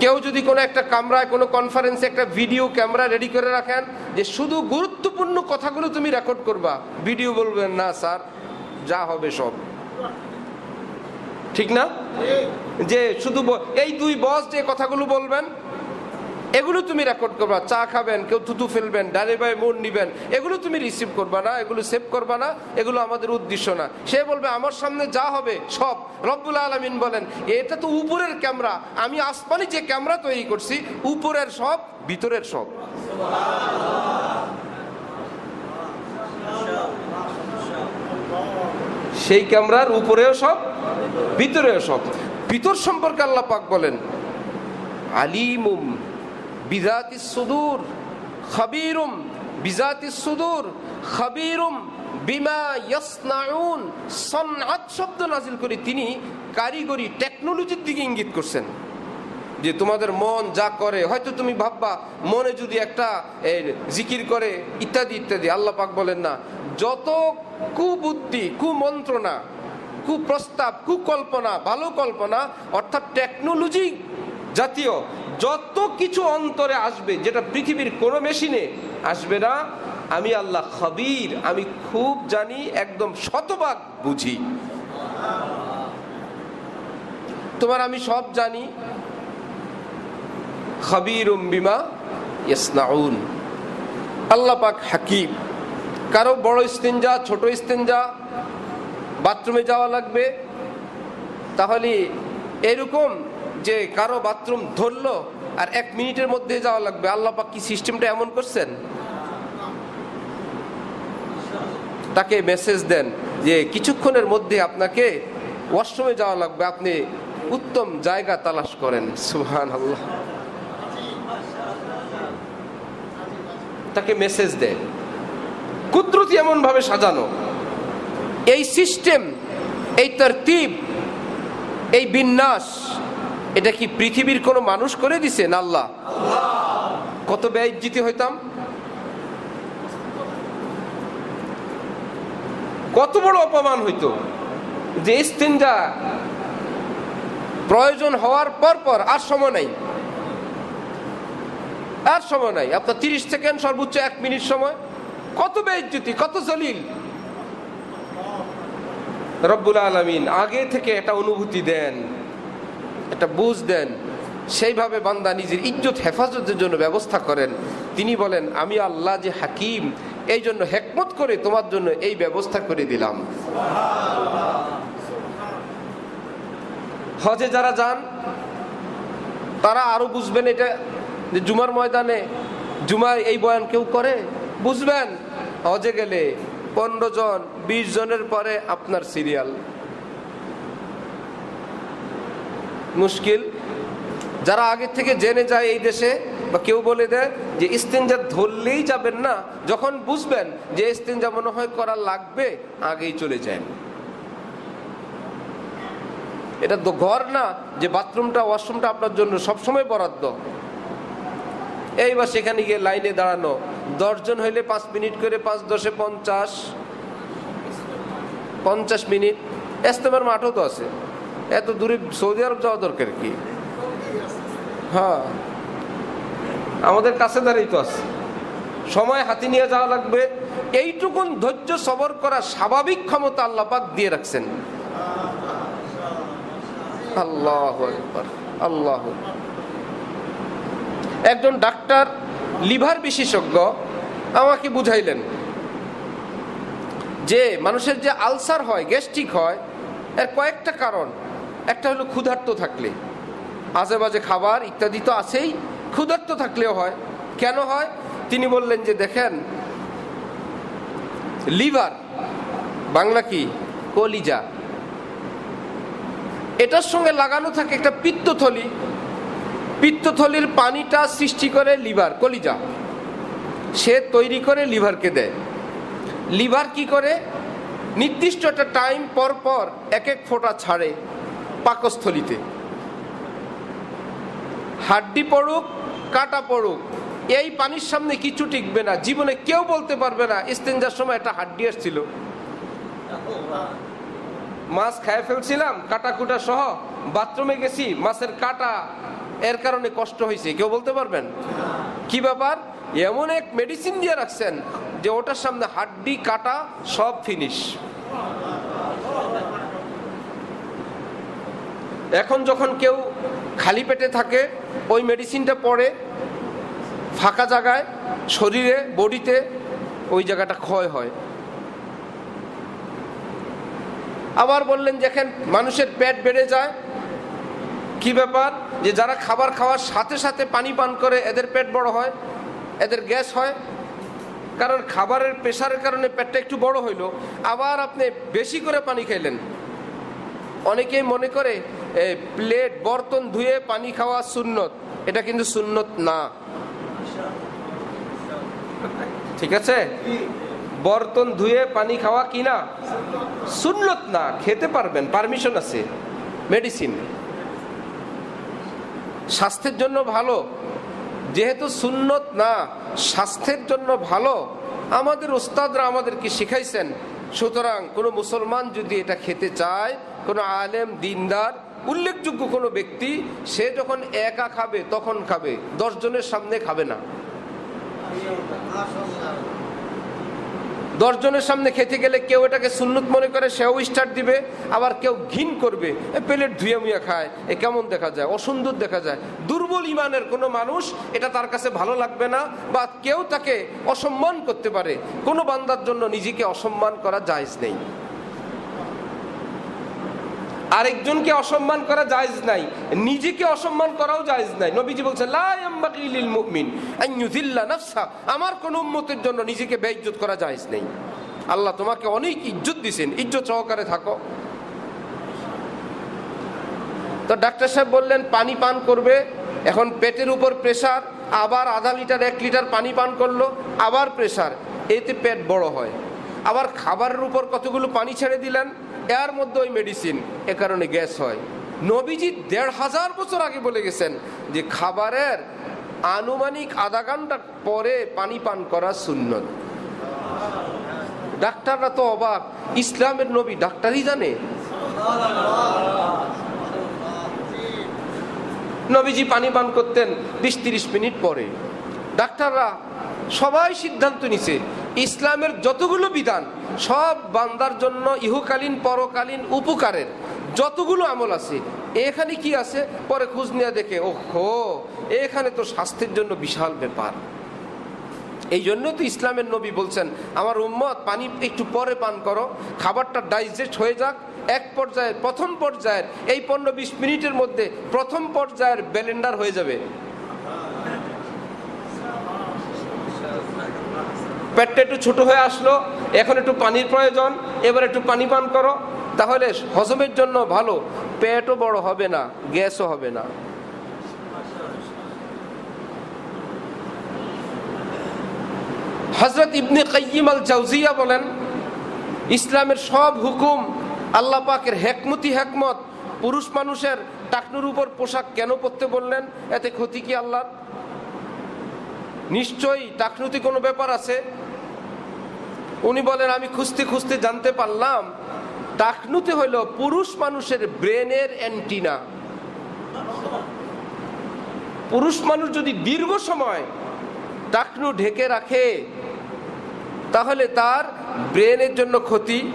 কেউ যদি কোনো একটা কামরায়, কোনো কনফারেন্সে একটা ভিডিও ক্যামেরা রেডি করে রাখেন যে শুধু গুরুত্বপূর্ণ কথাগুলো তুমি রেকর্ড করবা ভিডিও বলবেন, না স্যার, যা হবে সব। ঠিক না? যে শুধু এই দুই বস যে কথাগুলো বলবেন এগুলো তুমি রেকর্ড করবা, চা খাবেন, কেউ থুতু ফেলবেন ডানে বাই মন নিবেন, এগুলো তুমি রিসিভ করবা না, এগুলো সেভ করবা না, এগুলো আমাদের উদ্দেশ্য না। সে বলবে, আমার সামনে যা হবে, সব। রব্বুল আলমিন বলেন, এটা তো উপরের ক্যামেরা আমি আসমানি যে ক্যামেরা তৈরি করছি, উপরের সব, ভিতরের সব। সেই ক্যামেরার উপরেও সব, ভিতরেও সব। ভিতর সম্পর্কে আল্লাহ পাক বলেন, আলিমুম বিজাতি সুদূর, খাবিরুম, বিজাতি সুদূর, খাবিরুম বিমা ইয়াসনাউন, সনআত শব্দ করে তিনি কারিগরি টেকনোলজির দিকে ইঙ্গিত করছেন। যে তোমাদের মন যা করে, হয়তো তুমি ভাববা, মনে যদি একটা জিকির করে, ইত্যাদি ইত্যাদি, আল্লাহ পাক বলেন না। যত কুবুদ্ধি, কুমন্ত্রণা, কুপ্রস্তাব, কুকল্পনা, ভালো কল্পনা, অর্থাৎ টেকনোলজি জাতীয় যত কিছু অন্তরে আসবে, যেটা পৃথিবীর কোনো মেশিনে আসবে না, আমি আল্লাহ খবির, আমি খুব জানি, একদম শতভাগ বুঝি। তোমার আমি সব জানি। খবির বিমা ইসনাউন আল্লাহ পাক হাকিম। কারও বড় ইস্তেঞ্জা, ছোট ইস্তেঞ্জা, বাথরুমে যাওয়া লাগবে, তাহলে এরকম যে কারও বাথরুম ধরলো আর এক মিনিটের মধ্যে যাওয়া লাগবে। আল্লাহ কি সিস্টেমটা এমন করছেন? তাকে মেসেজ দেন যে কিছুক্ষণের মধ্যে আপনাকে ওয়াশরুমে যাওয়া লাগবে। আপনি উত্তম জায়গা তালাশ করেন। সুহান আল্লাহ তাকে মেসেজ দেয় কুদরতি এমন ভাবে সাজানো। এই সিস্টেম, এই তরতিব, এই বিন্যাস এটা কি পৃথিবীর কোনো মানুষ করে দিছেন আল্লাহ? কত ব্যয়জিতি হইতাম? কত বড় অপমান হইতো যে ইস্তেঞ্জা প্রয়োজন হওয়ার পর পর আর সময় নাই। আর সময় নাই। আপনার তিরিশ সেকেন্ড সর্বোচ্চ এক মিনিট সময়। কত বেজ্জতি কত জলিল। রব্বুল আলমিন আগে থেকে এটা অনুভূতি দেন। একটা বুঝ দেন। সেইভাবে বান্দা নিজের ইজ্জত, হেফাজতের জন্য ব্যবস্থা করেন। তিনি বলেন, আমি আল্লাহ যে হাকিম, এই জন্য হেকমত করে তোমার জন্য এই ব্যবস্থা করে দিলাম। হজে যারা যান, তারা আরও বুঝবেন এটা যে জুমার ময়দানে জুমার এই বয়ান কেউ করে? বুঝবেন, হজে গেলে পনেরো জন, বিশ জনের পরে আপনার সিরিয়াল মুশকিল। যারা আগে থেকে জেনে যায় এই দেশে, বা কেউ বলে দেয় যে ইস্তেঞ্জা ধরলেই যাবেন না, যখন বুঝবেন যে ইস্তেঞ্জা মনে হয় করা লাগবে, আগেই চলে যান। এটা তো ঘর না, যে বাথরুমটা, ওয়াশরুমটা আপনার জন্য সবসময় বরাদ্দ। এইবার সেখানে গিয়ে লাইনে দাঁড়ানো। দশজন হইলে পাঁচ মিনিট করে পাঁচ দশে পঞ্চাশ। পঞ্চাশ মিনিট। এস্তেমার মাঠও তো আছে। এত দূরে সৌদি আরব যাওয়া দরকার কি? হ্যাঁ। আমাদের কাছে দাঁড়িয়ে তো আছে। সময় হাতি নিয়ে যাওয়া লাগবে। এইটুকুন ধৈর্য সবর করা স্বাভাবিক ক্ষমতা আল্লাহ পাক দিয়ে রাখছেন। আল্লাহ আল্লাহ একজন ডাক্তার, লিভার বিশেষজ্ঞ, আমাকে বুঝাইলেন যে মানুষের যে আলসার হয়, গ্যাস্ট্রিক হয়, এর কয়েকটা কারণ। একটা হলো ক্ষুধার্ত থাকলে। আজে বাজে খাবার ইত্যাদি তো আছেই, ক্ষুধার্ত থাকলেও হয়। কেন হয়? তিনি বললেন যে দেখেন, লিভার, বাংলা কি? কলিজা। এটার সঙ্গে লাগানো থাকে একটা পিত্তথলি। পিত্তথলির পানিটা সৃষ্টি করে লিভার, কলিজা। সে তৈরি করে লিভারকে দেয়। লিভার কি করে? নির্দিষ্ট একটা টাইম পর পর এক এক ফোঁটা ছাড়ে। পাকস্থলিতে। হাড্ডি পড়ুক, কাটা পড়ুক, এই পানির সামনে কিছু টিকবে না, জীবনে কেউ বলতে পারবে না, ইস্তেঞ্জার সময় একটা হাড্ডি আসছিল। মাছ খায় ফেলছিলাম, কাটা কুটা সহ, বাথরুমে গেছি, মাছের কাটা, এর কারণে কষ্ট হয়েছে, কেউ বলতে পারবেন? কি ব্যাপার? এমন এক মেডিসিন দিয়ে রাখছেন, যে ওটার সামনে হাড্ডি, কাটা সব ফিনিশ এখন যখন কেউ খালি পেটে থাকে, ওই মেডিসিনটা পড়ে ফাঁকা জায়গায়, শরীরে, বডিতে ওই জায়গাটা ক্ষয় হয়। আবার বললেন দেখেন মানুষের পেট বেড়ে যায়। কি ব্যাপার? যে যারা খাবার খাওয়ার সাথে সাথে পানি পান করে, এদের পেট বড় হয়, এদের গ্যাস হয়। কারণ খাবারের প্রেশারের কারণে পেটটা একটু বড় হইল। আবার আপনি বেশি করে পানি খাইলেন। অনেকেই মনে করে প্লেট, বর্তন ধুয়ে পানি খাওয়া সুন্নত। এটা কিন্তু সুন্নত না। ঠিক আছে? বর্তন ধুয়ে পানি খাওয়া কি না? সুন্নত না, খেতে পারবেন, পারমিশন আছে। মেডিসিন। স্বাস্থ্যের জন্য ভালো। যেহেতু সুন্নত না, স্বাস্থ্যের জন্য ভালো, আমাদের ওস্তাদরা আমাদেরকে শিখাইছেন সুতরাং কোনো মুসলমান যদি এটা খেতে চায়, কোনো আলেম, দিনদার, উল্লেখযোগ্য কোনো ব্যক্তি, সে যখন একা খাবে, তখন খাবে, দশজনের সামনে খাবে না। দশজনের সামনে খেতে গেলে কেউ এটাকে সুন্নত মনে করে, সেও স্টার্ট দিবে, আবার কেউ ঘিন করবে। পেলেট প্লেট ধুয়ে মুয়ে খায়, এ কেমন দেখা যায়? অসুন্দর দেখা যায়। দুর্বল ইমানের কোনো মানুষ এটা তার কাছে ভালো লাগবে না, বা কেউ তাকে অসম্মান করতে পারে। কোনো বান্দার জন্য নিজেকে অসম্মান করা জায়জ নেই। আরেকজনকে অসম্মান করা জায়েজ নাই, নিজেকে অসম্মান করাও জায়েজ নাই। নবীজি নাফসা। আমার কোন উম্মতের জন্য নিজেকে বেইজ্জত করা জায়েজ নেই। আল্লাহ তোমাকে অনেক ইজ্জত দিছেন, ইজ্জত সহকারে থাকো। তো ডাক্তার সাহেব বললেন, পানি পান করবে, এখন পেটের উপর প্রেসার, আবার আধা লিটার, এক লিটার পানি পান করল, আবার প্রেসার, এতে পেট বড় হয়। আবার খাবারের উপর কতগুলো পানি ছেড়ে দিলেন? এর মধ্যে ওই মেডিসিন এ কারণে গ্যাস হয়। নবীজি দেড় হাজার বছর আগে বলে গেছেন যে খাবারের আনুমানিক আধা ঘণ্টা পরে পানি পান করা সুন্নত। ডাক্তাররা তো অবাক, ইসলামের নবী ডাক্তারই জানে। নবীজি পানি পান করতেন বিশ তিরিশ মিনিট পরে। ডাক্তাররা সবাই সিদ্ধান্ত নিছে ইসলামের যতগুলো বিধান, সব বান্দার জন্য ইহুকালীন, পরকালীন উপকারের যতগুলো আমল আছে, এখানে কি আছে? পরে খোঁজ নিয়ে দেখে ও হো এখানে তো স্বাস্থ্যের জন্য বিশাল ব্যাপার। এই জন্য তো ইসলামের নবী বলছেন, আমার উম্মত, পানি একটু পরে পান করো, খাবারটা ডাইজেস্ট হয়ে যাক, এক পর্যায়ে, প্রথম পর্যায়ের, এই পনেরো বিশ মিনিটের মধ্যে প্রথম পর্যায়ের ব্যালেন্ডার হয়ে যাবে। পেটটা একটু ছোট হয়ে আসলো, এখন একটু পানির প্রয়োজন, এবার একটু পানি পান করো, তাহলে হজমের জন্য ভালো, পেটও বড় হবে না, গ্যাসও হবে না। হজরত ইবনে কাইম আল জাউজিয়া বলেন, ইসলামের সব হুকুম আল্লাহ পাকের হেকমতি হেকমত, পুরুষ মানুষের টাকনুর উপর পোশাক কেন পরতে বললেন? এতে ক্ষতি কি আল্লাহ নিশ্চয়ই টাকনুতি কোনো ব্যাপার আছে। উনি বলেন, আমি খুঁজতে খুঁজতে জানতে পারলাম টাকনুতে হইল পুরুষ মানুষের ব্রেনের অ্যান্টিনা। পুরুষ মানুষ যদি দীর্ঘ সময় টাকনু ঢেকে রাখে, তাহলে তার ব্রেনের জন্য ক্ষতি।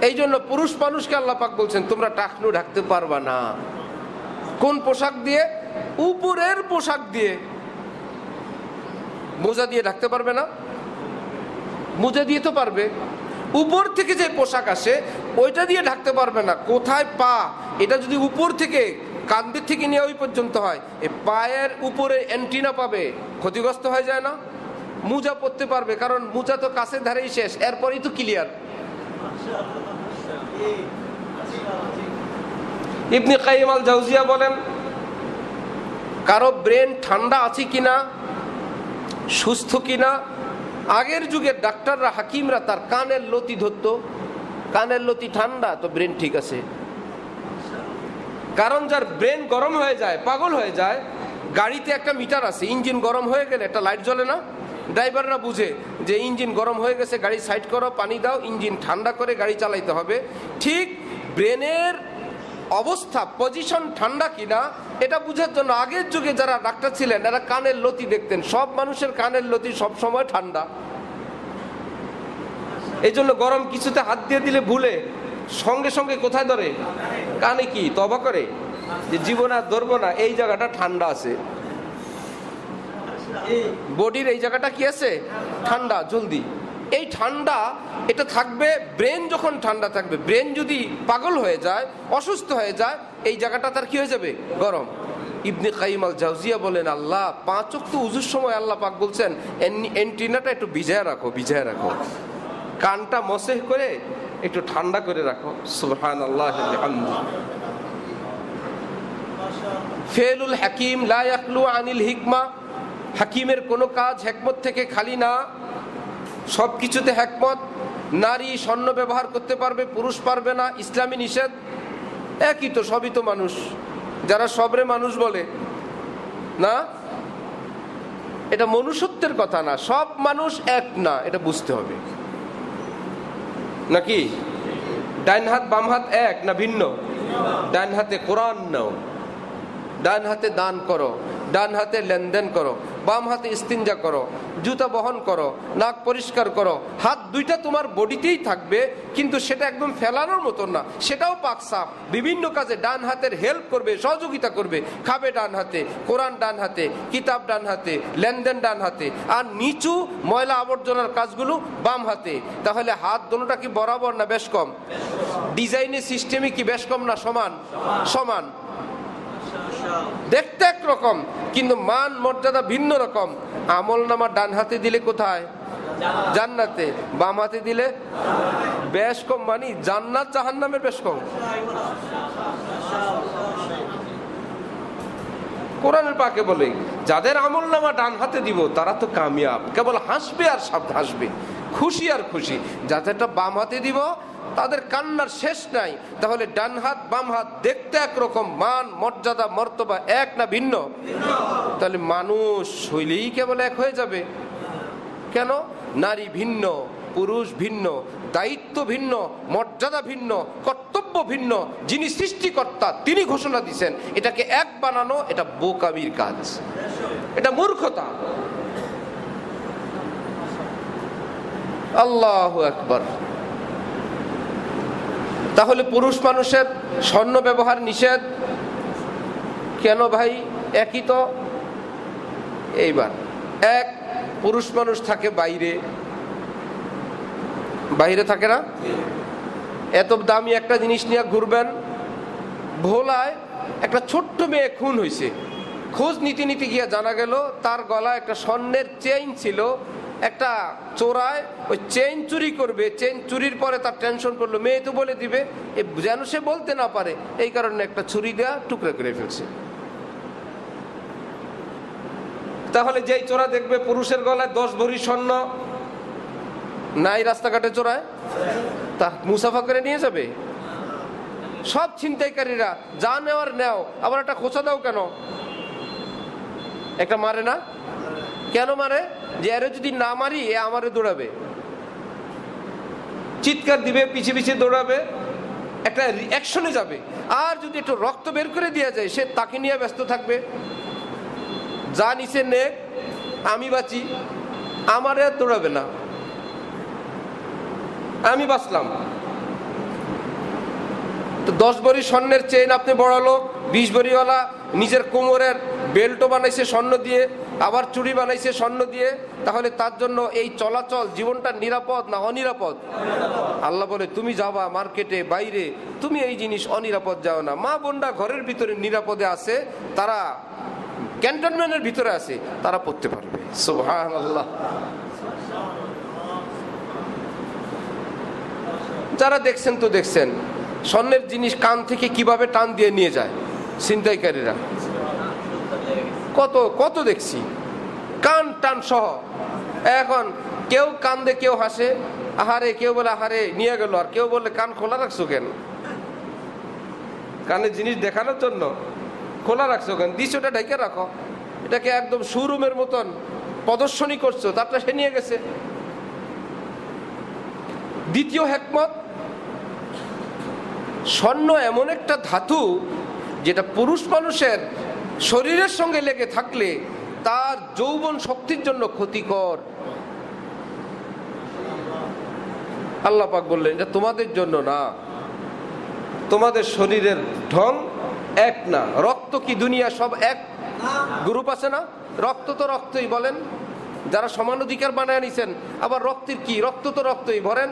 এই জন্য পুরুষ মানুষকে আল্লাহ পাক বলছেন, তোমরা টাকনু ঢাকতে পারবা না। কোন পোশাক দিয়ে? উপরের পোশাক দিয়ে। মোজা দিয়ে ঢাকতে পারবে না। মোজা দিয়ে তো পারবে। উপর থেকে যে পোশাক আসে, ওইটা দিয়ে ঢাকতে পারবে না। কোথায় পা? এটা যদি উপর থেকে, কান্দের থেকে নিয়ে ওই পর্যন্ত হয় এই পায়ের উপরে অ্যান্টিনা পাবে। ক্ষতিগ্রস্ত হয়ে যায় না? মোজা পরতে পারবে, কারণ মোজা তো কাছে ধারেই শেষ। এরপরেই তো ক্লিয়ার ইবনি কাইম আল জাউজিয়া বলেন, কারও ব্রেন ঠান্ডা আছে কিনা, সুস্থ কিনা আগের যুগের ডাক্তাররা, হাকিমরা তার কানের লতি ধরতো। কানের লতি ঠান্ডা, তো ব্রেন ঠিক আছে। কারণ যার ব্রেন গরম হয়ে যায়, পাগল হয়ে যায়, গাড়িতে একটা মিটার আছে, ইঞ্জিন গরম হয়ে গেলে একটা লাইট জ্বলে না? ড্রাইভাররা বুঝে যে ইঞ্জিন গরম হয়ে গেছে, গাড়ি সাইড করো, পানি দাও, ইঞ্জিন ঠান্ডা করে গাড়ি চালাইতে হবে। ঠিক ব্রেনের অবস্থা পজিশন ঠান্ডা কিনা, এটা বুঝার জন্য আগের যুগে যারা ডাক্তার ছিলেন, এরা কানের লতি দেখতেন। সব মানুষের কানের লতি সব সময় ঠান্ডা। এই জন্য গরম কিছুতে হাত দিয়ে দিলে ভুলে, সঙ্গে সঙ্গে কোথায় ধরে? কানে কি? তবা করে? যে জীবন আর ধরবো না, এই জায়গাটা ঠান্ডা আছে। বডির এই জায়গাটা কি আছে? ঠান্ডা, জলদি। এই ঠান্ডা, এটা থাকবে, ব্রেন যখন ঠান্ডা থাকবে, ব্রেন যদি পাগল হয়ে যায়, অসুস্থ হয়ে যায়, এই জায়গাটা তার কি হয়ে যাবে? গরম। ইবনে কাইম আল জাউজিয়া বলেন, আল্লাহ, পাঁচ তো উজুর সময় আল্লাহ পাক বলছেন এন্টিনাটা একটু ভিজায় রাখো ভিজায় রাখো। কানটা মসেহ করে একটু ঠান্ডা করে রাখো। সুবহান আল্লাহ ফেলুল হাকিম লায়াকলু আনিল হিকমা। হাকিমের কোনো কাজ হেকমত থেকে খালি না। সব কিছুতে হেকমত নারী স্বর্ণ ব্যবহার করতে পারবে, পুরুষ পারবে না, ইসলামী নিষেধ, একই তো, সবই তো মানুষ। যারা সবরে মানুষ বলে, না? এটা মনুষ্যত্বের কথা না, সব মানুষ এক না, এটা বুঝতে হবে। নাকি? ডাইন হাত, বাম হাত এক না ভিন্ন? ডাইন হাতে কোরআন নাও, ডান হাতে দান করো। ডান হাতে লেনদেন করো, বাম হাতে ইস্তিনজা করো, জুতা বহন করো, নাক পরিষ্কার করো, হাত দুইটা তোমার বডিতেই থাকবে, কিন্তু সেটা একদম ফেলানোর মতন না। সেটাও পাক সাফ। বিভিন্ন কাজে ডান হাতের হেল্প করবে, সহযোগিতা করবে। খাবে ডান হাতে, কোরআন ডান হাতে, কিতাব ডান হাতে, লেনদেন ডান হাতে। আর নিচু ময়লা আবর্জনার কাজগুলো বাম হাতে। তাহলে হাত দোনোটা কি বরাবর না বেশ কম? ডিজাইনের সিস্টেমে কি বেশ কম না সমান? সমান। দেখতে একরকম, কিন্তু মান মর্যাদা ভিন্ন রকম। আমল নামা ডান হাতে দিলে কোথায়? জান্নাতে। বাম হাতে দিলে বেশ কম, মানি জান্নাত জাহান নামের বেশ কম। কোরআনের পাকে বলে, যাদের আমল নামা ডান হাতে দিব, তারা তো কামিয়াব। কেবল হাসবে আর সব হাসবে। খুশি আর খুশি। যাদেরটা বাম হাতে দিব, তাদের কান্নার শেষ নাই। তাহলে ডান হাত, বাম হাত দেখতে একরকম, মান, মর্যাদা, মর্তবা এক না ভিন্ন? তাহলে মানুষ হইলেই কেবল এক হয়ে যাবে। কেন? নারী ভিন্ন, পুরুষ ভিন্ন, দায়িত্ব ভিন্ন, মর্যাদা ভিন্ন, কর্তব্য ভিন্ন। যিনি সৃষ্টিকর্তা, তিনি ঘোষণা দিচ্ছেন এটাকে এক বানানো, এটা বোকামির কাজ। এটা মূর্খতা। আল্লাহ একবার তাহলে পুরুষ মানুষের স্বর্ণ ব্যবহার নিষেধ? কেন ভাই? একই তো? এইবার, এক, পুরুষ মানুষ থাকে বাইরে। বাইরে থাকে না? এত দামি একটা জিনিস নিয়ে ঘুরবেন, ভোলায় একটা ছোট্ট মেয়ে খুন হয়েছে খোঁজ নীতি নীতি গিয়া জানা গেল, তার গলায় একটা স্বর্ণের চেইন ছিল একটা চোরায় ওই চেন চুরি করবে চেইন চুরির পরে তার টেনশন করল মেয়ে তো বলে দিবে, এ যেন সে বলতে না পারে, এই কারণে একটা ছুরি দেওয়া টুকরা করে ফেলছে। তাহলে যেই চোরা দেখবে পুরুষের গলায় দশ ভরি স্বর্ণ, নাই রাস্তাঘাটে চোরায়? তা মুসাফা করে নিয়ে যাবে? সব ছিনতাইকারীরা, যা নেওয়ার নেও, আবার একটা খোঁচা দাও কেন? একটা মারে না? কেন মারে? যে আরে যদি না মারি, এ আমারে দৌড়াবে। চিৎকার দিবে পিছিয়ে পিছিয়ে দৌড়াবে, একটা অ্যাকশনে যাবে। আর যদি একটু রক্ত বের করে দেওয়া যায়, সে তাকে নিয়ে ব্যস্ত থাকবে। যা নিচে নে আমি বাঁচি, আমার আর দৌড়াবে না। আমি বাঁচলাম। তো দশ ভরি স্বর্ণের চেইন আপনি বড় লোক বিশ ভরিওয়ালা নিজের কোমরের বেল্টও বানাইছে স্বর্ণ দিয়ে আবার চুরি বানাইছে স্বর্ণ দিয়ে, তাহলে তার জন্য এই চলাচল জীবনটা নিরাপদ না অনিরাপদ? আল্লাহ বলে, তুমি যাবা মার্কেটে, বাইরে। তুমি এই জিনিস অনিরাপদ যাও না। মা বোনরা ঘরের ভিতরে নিরাপদে আছে, তারা ক্যান্টনমেন্টের ভিতরে আছে, তারা পড়তে পারবে। সুবহান আল্লাহ যারা দেখছেন তো দেখছেন, স্বর্ণের জিনিস কান থেকে কীভাবে টান দিয়ে নিয়ে যায়? ছিনতাইকারীরা। কত কত দেখছি? কান টান সহ। এখন কেউ কান্দে, কেউ হাসে। আহারে, কেউ বলে আহারে, নিয়ে গেল। আর কেউ বলে কান খোলা রাখছো কেন? কানে জিনিস দেখানোর জন্য খোলা রাখছো কেন? দৃশ্যটা ঢেকে রাখো। এটাকে একদম শোরুমের মতন প্রদর্শনী করছ। তারটা সে নিয়ে গেছে। দ্বিতীয় হেকমত, স্বর্ণ এমন একটা ধাতু যেটা পুরুষ মানুষের শরীরের সঙ্গে লেগে থাকলে তার যৌবন শক্তির জন্য ক্ষতিকর। আল্লাহ পাক বললেন এটা তোমাদের জন্য না, তোমাদের শরীরের ঢং এক না। রক্ত কি দুনিয়া সব এক গ্রুপ আছে না? রক্ত তো রক্তই বলেন। যারা সমান অধিকার বানায় নিছেন আবার রক্তের কি? রক্ত তো রক্তই, ভরেন?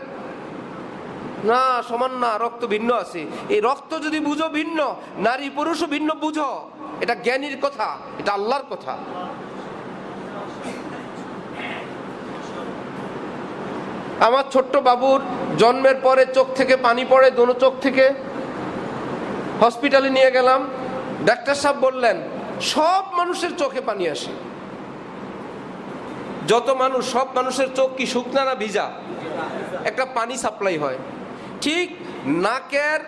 না, সমান না, রক্ত ভিন্ন আছে। এই রক্ত যদি বুঝো ভিন্ন, নারী পুরুষও ভিন্ন বুঝো। এটা জ্ঞানীর কথা, এটা আল্লাহর কথা। আমার ছোট্ট বাবুর জন্মের পরে চোখ থেকে পানি পড়ে, দোনো চোখ থেকে হসপিটালে নিয়ে গেলাম। ডাক্তার সাহেব বললেন, সব মানুষের চোখে পানি আসে। যত মানুষ, সব মানুষের চোখ কি শুকনা না ভিজা? একটা পানি সাপ্লাই হয়। ঠিক নাকের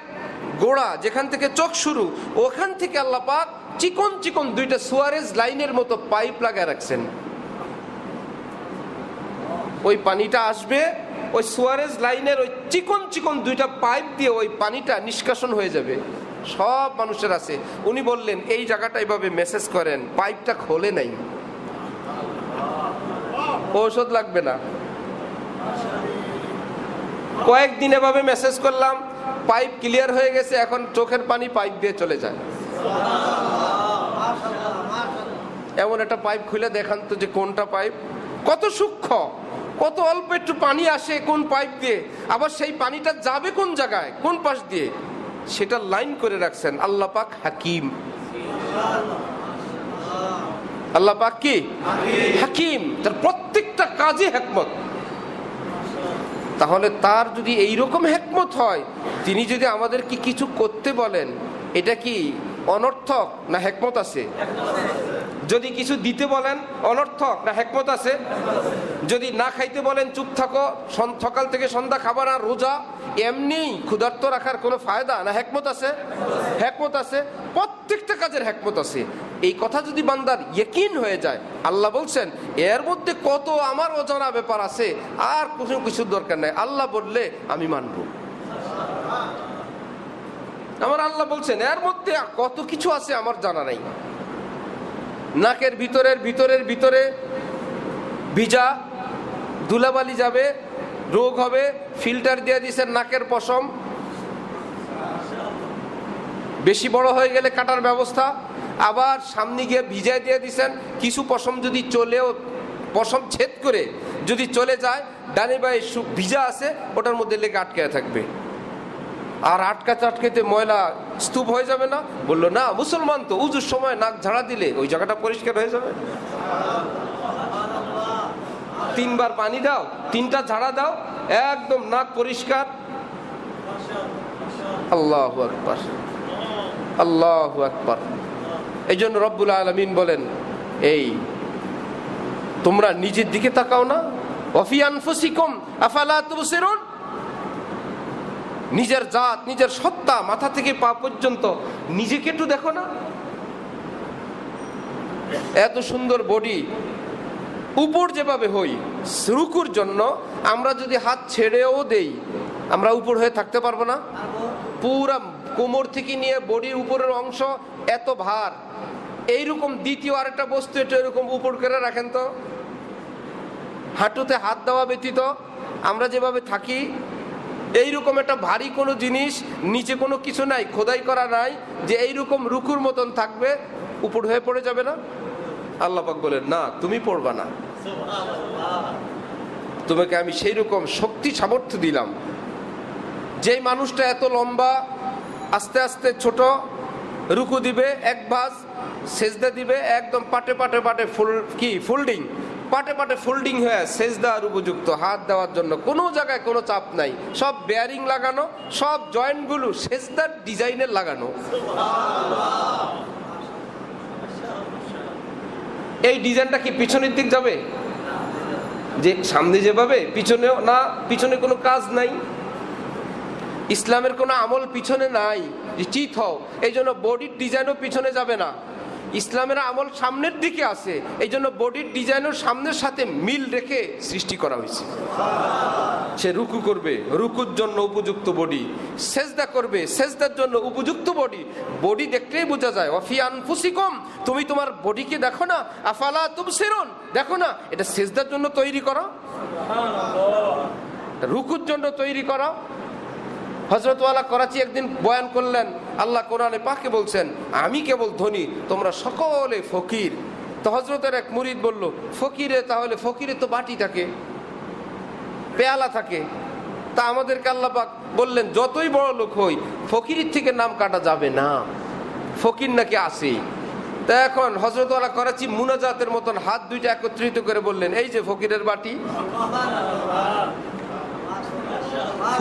গোড়া যেখান থেকে চোখ শুরু, ওখান থেকে আল্লাহ পাক চিকন চিকন দুইটা সুয়ারেজ লাইনের মতো পাইপ লাগায় রাখছেন। ওই পানিটা আসবে, ওই সুয়ারেজ লাইনের ওই চিকন চিকন দুইটা পাইপ দিয়ে ওই পানিটা নিষ্কাশন হয়ে যাবে। সব মানুষের আছে। উনি বললেন, এই জায়গাটা এইভাবে মেসেজ করেন, পাইপটা খোলে নাই। ঔষধ লাগবে না। কয়েকদিন এভাবে মেসেজ করলাম পাইপ ক্লিয়ার হয়ে গেছে, এখন চোখের পানি পাইপ দিয়ে চলে যায়। এমন একটা পাইপ খুলে দেখান তো যে কোনটা পাইপ কত সূক্ষ্ম, কত অল্প একটু পানি আসে কোন পাইপ দিয়ে, আবার সেই পানিটা যাবে কোন জায়গায়, কোন পাশ দিয়ে? সেটা লাইন করে রাখছেন আল্লাহ পাক হাকিম। আল্লাহ পাক কি? হাকিম। তার প্রত্যেকটা কাজে হেকমত। তাহলে তার যদি এইরকম হেকমত হয় তিনি যদি আমাদেরকে কিছু করতে বলেন এটা কি অনর্থক না হেকমত আছে? যদি কিছু দিতে বলেন, অনর্থক না হেকমত আছে? যদি না খাইতে বলেন, চুপ থাকো সকাল থেকে সন্ধ্যা খাবার আর রোজা, এমনি ক্ষুধার্ত রাখার কোনো ফায়দা না হেকমত আছে? হেকমত আছে? প্রত্যেকটা কাজের হেকমত আছে। এই কথা যদি বান্দার ইয়কিন হয়ে যায়, আল্লাহ বলছেন, এর মধ্যে কত আমার অজানা ব্যাপার আছে, আর কোনো কিছুর দরকার নাই। আল্লাহ বললে আমি মানব। আল্লাহ বলছেন, এর মধ্যে কত কিছু আছে আমার জানা নাই। নাকের ভিতরের ভিতরের, ভিতরে ভিজা, ধুলাবালি যাবে, রোগ হবে, ফিল্টার দিয়ে দিছেন নাকের পশম। বেশি বড় হয়ে গেলে কাটার ব্যবস্থা। আবার সামনে গিয়ে ভিজায় দিয়ে দিছেন, কিছু পশম যদি চলেও, পশম ছেদ করে যদি চলে যায়, ডানে বাই ভিজা আছে, ওটার মধ্যে লেগে আটকে থাকবে। আর আটকাতে আটকাতে ময়লা স্তূপ হয়ে যাবে না? বলল, না, মুসলমান তো, উজুর সময় নাক ঝাড়া দিলে ওই জায়গাটা পরিষ্কার হয়ে যাবে। তিনবার পানি দাও, তিনটা ঝাড়া দাও, একদম নাক পরিষ্কার। আল্লাহ আকবার আল্লাহ আকবার। এই জন্য রব্বুল আলমিন বলেন, এই, তোমরা নিজের দিকে তাকাও না। অফিয়ানফুসিকম আফালা তুবসিরুন? নিজের জাত, নিজের সত্তা মাথা থেকে পা পর্যন্ত নিজেকে একটু দেখো না। এত সুন্দর বডি উপর যেভাবে হই, রুকুর জন্য আমরা যদি হাত ছেড়েও দেই, আমরা উপর হয়ে থাকতে পারব না। পুরা কোমর থেকে নিয়ে বডির উপরের অংশ এত ভার। এইরকম দ্বিতীয় আরেকটা বস্তু, এটা এরকম উপর করে রাখেন তো। হাঁটুতে হাত দেওয়া ব্যতীত আমরা যেভাবে থাকি এইরকম একটা ভারী কোনো জিনিস, নিচে কোনো কিছু নাই, খোদাই করা নাই, যে এইরকম রুকুর মতন থাকবে, উপর হয়ে পড়ে যাবে না? আল্লাপাক বলেন, না, তুমি পড়বা না। তোমাকে আমি সেই রকম শক্তি সামর্থ্য দিলাম। যেই মানুষটা এত লম্বা, আস্তে আস্তে ছোট, রুকু দিবে, এক ভাস সেজদা দিবে, একদম পাটে পাটে পাটে ফুল, কি, ফোল্ডিং পাটে পাটে ফোল্ডিং হয়ে সেজ দেওয়ার উপযুক্ত হাত দেওয়ার জন্য কোনো জায়গায় কোনো চাপ নাই। সব বেয়ারিং লাগানো, সব জয়েন্টগুলো সেজদার ডিজাইনের লাগানো। এই ডিজাইনটা কি পিছনের দিক যাবে? যে সামনে যেভাবে, পিছনেও না, পিছনে কোনো কাজ নাই? ইসলামের কোনো আমল পিছনে নাই? যে চিত হও, এই জন্য বডির ডিজাইনও পিছনে যাবে না। ইসলামের আমল সামনের দিকে আছে। এই জন্য বডির ডিজাইনও সামনের সাথে মিল রেখে সৃষ্টি করা হয়েছে। সে রুকু করবে, রুকুর জন্য উপযুক্ত বডি, সেজদা করবে, সেজদার জন্য উপযুক্ত বডি। বডি দেখলেই বোঝা যায় অফিয়ান ফুসিকম তুমি তোমার বডিকে দেখো না, আফালা তুম সেরন দেখো না, এটা সেজদার জন্য তৈরি করা। রুকুর জন্য তৈরি করো। হজরতওয়ালা করাচি একদিন বয়ান করলেন আল্লাহ কোরআনে পাকে বলছেন, আমি কেবল ধনী, তোমরা সকলে ফকির। তো হজরতের এক মুরিদ বলল, ফকিরে, তাহলে ফকিরে তো বাটি থাকে, পেয়ালা থাকে। তা আমাদেরকে আল্লাপাক বললেন, যতই বড় লোক হই, ফকিরের থেকে নাম কাটা যাবে না। ফকির নাকি আসেই তা এখন হজরতওয়ালা করাচি মুনাজাতের মতন হাত দুইটা একত্রিত করে বললেন, এই যে ফকিরের বাটি,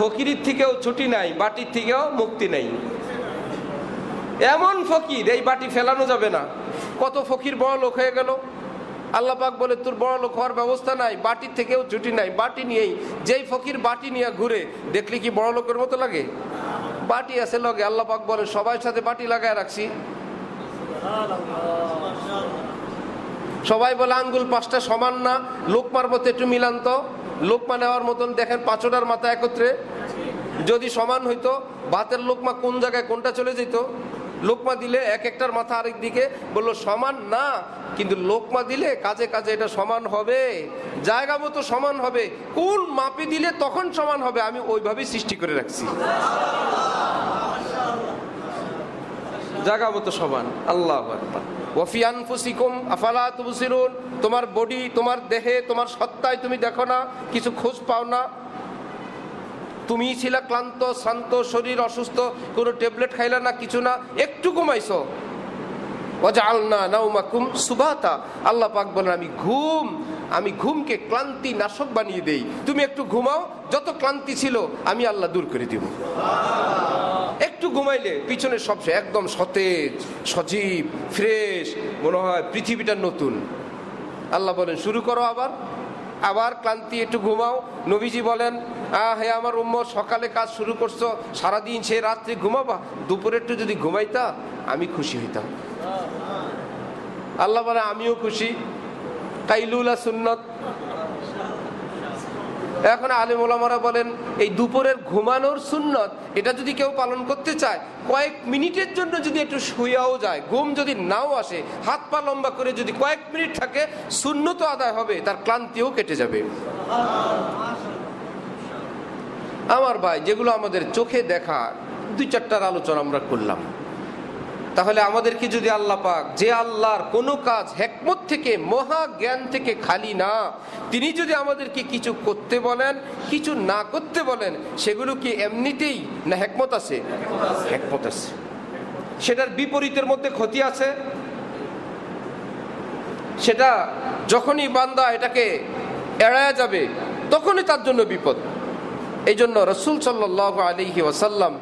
ফকিরের থেকেও ছুটি নাই, বাটির থেকেও মুক্তি নেই। এমন ফকির, এই বাটি ফেলানো যাবে না। কত ফকির বড় লোক হয়ে গেল। আল্লাহ পাক বলে, তোর বড় লোক হওয়ার ব্যবস্থা নাই বাটির থেকেও ছুটি নাই, বাটি নিয়েই, যেই ফকির বাটি নিয়ে ঘুরে, দেখলি কি বড় লোকের মতো লাগে? বাটি আছে লগে, আল্লাহ পাক বলে সবার সাথে বাটি লাগায় রাখছি। সবাই বলে, আঙ্গুল পাঁচটা সমান না, লোকমার মতো একটু মিলান তো। লোকমা নেওয়ার মতন দেখেন পাঁচটার মাথা একত্রে। যদি সমান হইতো, ভাতের লোকমা কোন জায়গায় কোনটা চলে যেত লোকমা দিলে এক একটার মাথা আরেক দিকে, বলল, সমান না, কিন্তু লোকমা দিলে কাজে কাজে এটা সমান হবে, জায়গা মতো সমান হবে, কোন মাপে দিলে তখন সমান হবে, আমি ওইভাবেই সৃষ্টি করে রাখছি। জায়গা মতো সমান, আল্লাহ ফুসিকুম তোমার বডি তোমার দেহে, তোমার সত্তায় তুমি দেখো না, কিছু খোঁজ পাও না তুমি ছিলা ক্লান্ত, শান্ত, শরীর অসুস্থ, কোনো ট্যাবলেট খাইলা না কিছু না, একটু ঘুমাইছো। সুবাতা। আল্লাহ আমি ঘুম, আমি ঘুমকে ক্লান্তি নাশক বানিয়ে তুমি একটু ঘুমাও, যত ক্লান্তি ছিল, আমি দূর করে দিব। একটু ঘুমাইলে পিছনে সব একদম সতেজ, সজীব, ফ্রেশ, মনে হয় পৃথিবীটা নতুন। আল্লাহ বলেন, শুরু করো আবার। আবার ক্লান্তি, একটু ঘুমাও। নবীজি বলেন হে আমার উম্ম সকালে কাজ শুরু করছ, সারাদিন সে রাত্রি ঘুমাবা? দুপুরে একটু যদি ঘুমাইতা, আমি খুশি হইতাম। আল্লাহ বলে, আমিও খুশি। কাইলুলা সুন্নত এখন আলিম ওলামারা বলেন, এই দুপুরের ঘুমানোর সুন্নত, এটা যদি কেউ পালন করতে চায়, কয়েক মিনিটের জন্য যদি একটু শুয়েও যায়, ঘুম যদি নাও আসে, হাত পা লম্বা করে যদি কয়েক মিনিট থাকে শূন্যত আদায় হবে, তার ক্লান্তিও কেটে যাবে। আমার ভাই, যেগুলো আমাদের চোখে দেখা, দুই চারটার আলোচনা আমরা করলাম। তাহলে আমাদেরকে যদি আল্লাহ পাক যে আল্লাহর কোনো কাজ হেকমত থেকে মহা জ্ঞান থেকে খালি না তিনি যদি আমাদেরকে কিছু করতে বলেন কিছু না করতে বলেন সেগুলো কি এমনিতেই না হেকমত আছে? হেকমত আছে। সেটার বিপরীতের মধ্যে ক্ষতি আছে? সেটা যখনই বান্দা এটাকে এড়ায়া যাবে তখনই তার জন্য বিপদ। এই জন্য রসুল সাল্লাহ আলহি ওয়াসাল্লাম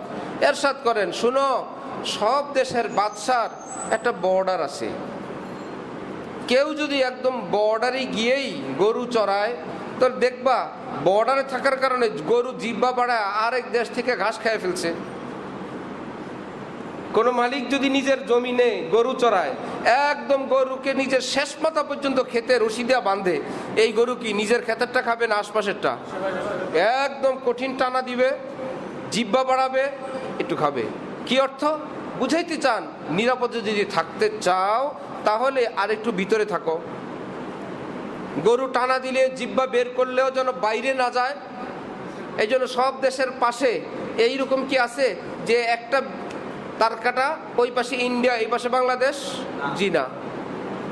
এরশাদ করেন শুনো সব দেশের বাদশার একটা বর্ডার আছে। কেউ যদি একদম বর্ডারে গিয়েই গরু চড়ায়, তো দেখবা বর্ডারে থাকার কারণে গরু জিব্বা বাড়ায় আরেক দেশ থেকে ঘাস খেয়ে ফেলছে। কোন মালিক যদি নিজের জমিনে গরু চড়ায়, একদম গরুকে নিজের শেষ মাথা পর্যন্ত খেতে রশি দেওয়া বাঁধে, এই গরু কি নিজের ক্ষেতেরটা খাবে না আশপাশেরটা? একদম কঠিন টানা দিবে, জিব্বা বাড়াবে, একটু খাবে। কি অর্থ? বুঝাইতে চান, নিরাপদে যদি থাকতে চাও, তাহলে আর একটু ভিতরে থাকো। গরু টানা দিলে, জিব্বা বের করলেও যেন বাইরে না যায়। এই সব দেশের পাশে এই রকম কি আছে যে একটা তার কাটা ওই পাশে ইন্ডিয়া, এই পাশে বাংলাদেশ? জি না।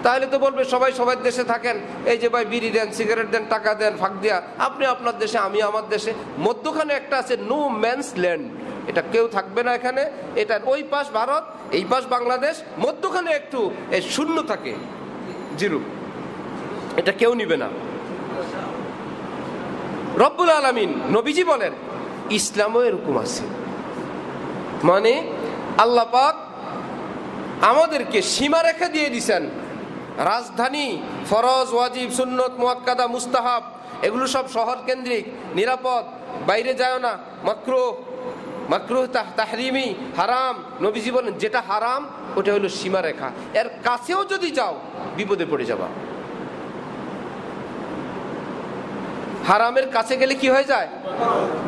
তাহলে তো বলবে সবাই সবার দেশে থাকেন। এই যে ভাই বিড়ি দেন, সিগারেট দেন, টাকা দেন, ফাঁক দিয়া। আপনি আপনার দেশে, আমি আমার দেশে। মধ্যখানে একটা আছে নো ম্যানস ল্যান্ড এটা কেউ থাকবে না এখানে। এটা ওই পাশ ভারত, এই পাশ বাংলাদেশ, মধ্যখানে একটু এই শূন্য থাকে, জিরো। এটা কেউ নিবে না। রব্বুল আলমিন নবীজি বলেন, ইসলামও এরকম আছে। মানে আল্লাহ পাক আমাদেরকে সীমারেখা দিয়ে দিছেন। রাজধানী, ফরজ, ওয়াজিব, সুন্নত, মুয়াক্কাদা, মুস্তাহাব, এগুলো সব শহর কেন্দ্রিক, নিরাপদ, বাইরে যায় না মাকরু মাকরু তাহরিমি হারাম। নবীজি বলেন, যেটা হারাম, ওটা হলো সীমারেখা। এর কাছেও যদি যাও, বিপদে পড়ে যাবা। হারামের কাছে গেলে কি হয়ে যায়?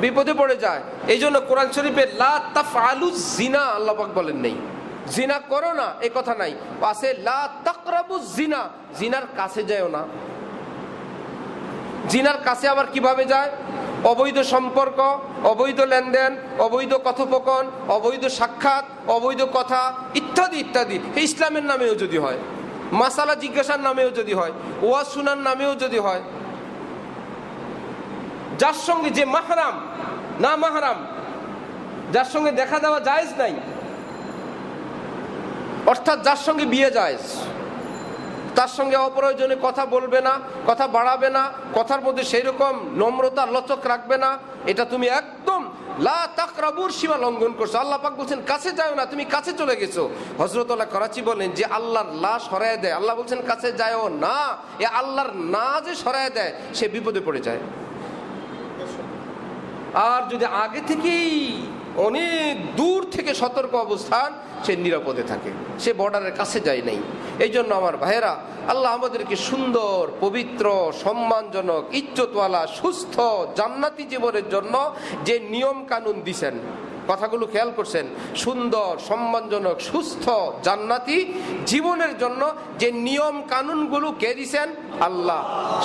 বিপদে পড়ে যায়। এই জন্য কোরআন শরীফের লা তাফআলু জিনা আল্লাহ বলেন নেই। জিনা করো না, এ কথা নাই। পাশে লা জিনা জিনার কাছে যায়ও না। জিনার কাছে আবার কীভাবে যায়? অবৈধ সম্পর্ক, অবৈধ লেনদেন, অবৈধ কথোপকন অবৈধ সাক্ষাৎ, অবৈধ কথা, ইত্যাদি ইত্যাদি। ইসলামের নামেও যদি হয়, মাসালা জিজ্ঞাসার নামেও যদি হয়, ওয়াজ শোনার নামেও যদি হয়, যার সঙ্গে যে মাহারাম, না মাহারাম, যার সঙ্গে দেখা দেওয়া জায়েজ নাই, অর্থাৎ যার সঙ্গে বিয়ে জায়েজ। তার সঙ্গে অপ্রয়োজনে কথা বলবে না, কথা বাড়াবে না, কথার মধ্যে সেই রকম নম্রতা, লচক রাখবে না। এটা তুমি একদম লা তাকরাবুর সীমা লঙ্ঘন করছ। আল্লাহ পাক বলছেন, কাছে যাও না, তুমি কাছে চলে গেছো। হজরতুল্লাহ করাচি বলেন যে, আল্লাহর লা সরায় দেয়। আল্লাহ বলছেন, কাছে যাও না। এ আল্লাহর না যে সরায় দেয়, সে বিপদে পড়ে যায়। আর যদি আগে থেকেই অনেক দূর থেকে সতর্ক অবস্থান সে নিরাপদে থাকে, সে বর্ডারের কাছে যায় নাই। এই জন্য আমার ভাইয়েরা, আল্লাহ আমাদেরকে সুন্দর, পবিত্র, সম্মানজনক, ইজ্জতওয়ালা, সুস্থ, জান্নাতি জীবনের জন্য যে নিয়ম কানুন দিছেন, কথাগুলো খেয়াল করছেন, সুন্দর, সম্মানজনক, সুস্থ, জান্নাতি জীবনের জন্য যে নিয়ম কানুনগুলো কে দিছেন? আল্লাহ।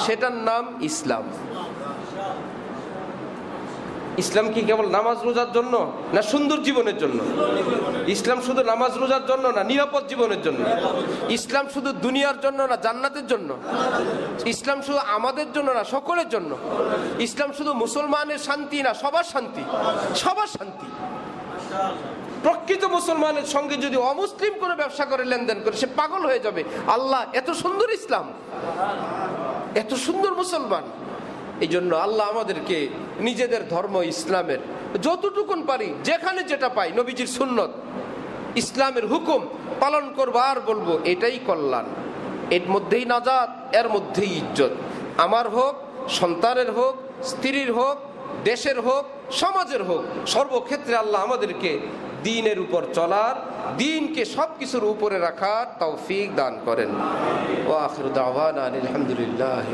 সেটার নাম ইসলাম। ইসলাম কি কেবল নামাজ রোজার জন্য না সুন্দর জীবনের জন্য? ইসলাম শুধু নামাজ রোজার জন্য না, নিরাপদ জীবনের জন্য? ইসলাম শুধু দুনিয়ার জন্য না, জান্নাতের জন্য? ইসলাম শুধু আমাদের জন্য না, সকলের জন্য? ইসলাম শুধু মুসলমানের শান্তি না, সবার শান্তি? সবার শান্তি? প্রকৃত মুসলমানের সঙ্গে যদি অমুসলিম কোনো ব্যবসা করে, লেনদেন করে, সে পাগল হয়ে যাবে। আল্লাহ, এত সুন্দর ইসলাম? এত সুন্দর মুসলমান? এই জন্য আল্লাহ আমাদেরকে নিজেদের ধর্ম ইসলামের যতটুকুন পারি, যেখানে যেটা পাই, নবীজির সুন্নত, ইসলামের হুকুম পালন করব আর বলব, এটাই কল্যাণ। এর মধ্যেই নাজাত, এর মধ্যেই ইজ্জত। আমার হোক, সন্তানের হোক, স্ত্রীর হোক, দেশের হোক, সমাজের হোক, সর্বক্ষেত্রে আল্লাহ আমাদেরকে দিনের উপর চলার, দিনকে সব কিছুর উপরে রাখার তৌফিক দান করেন। ও আখরুদ আলহামদুলিল্লাহ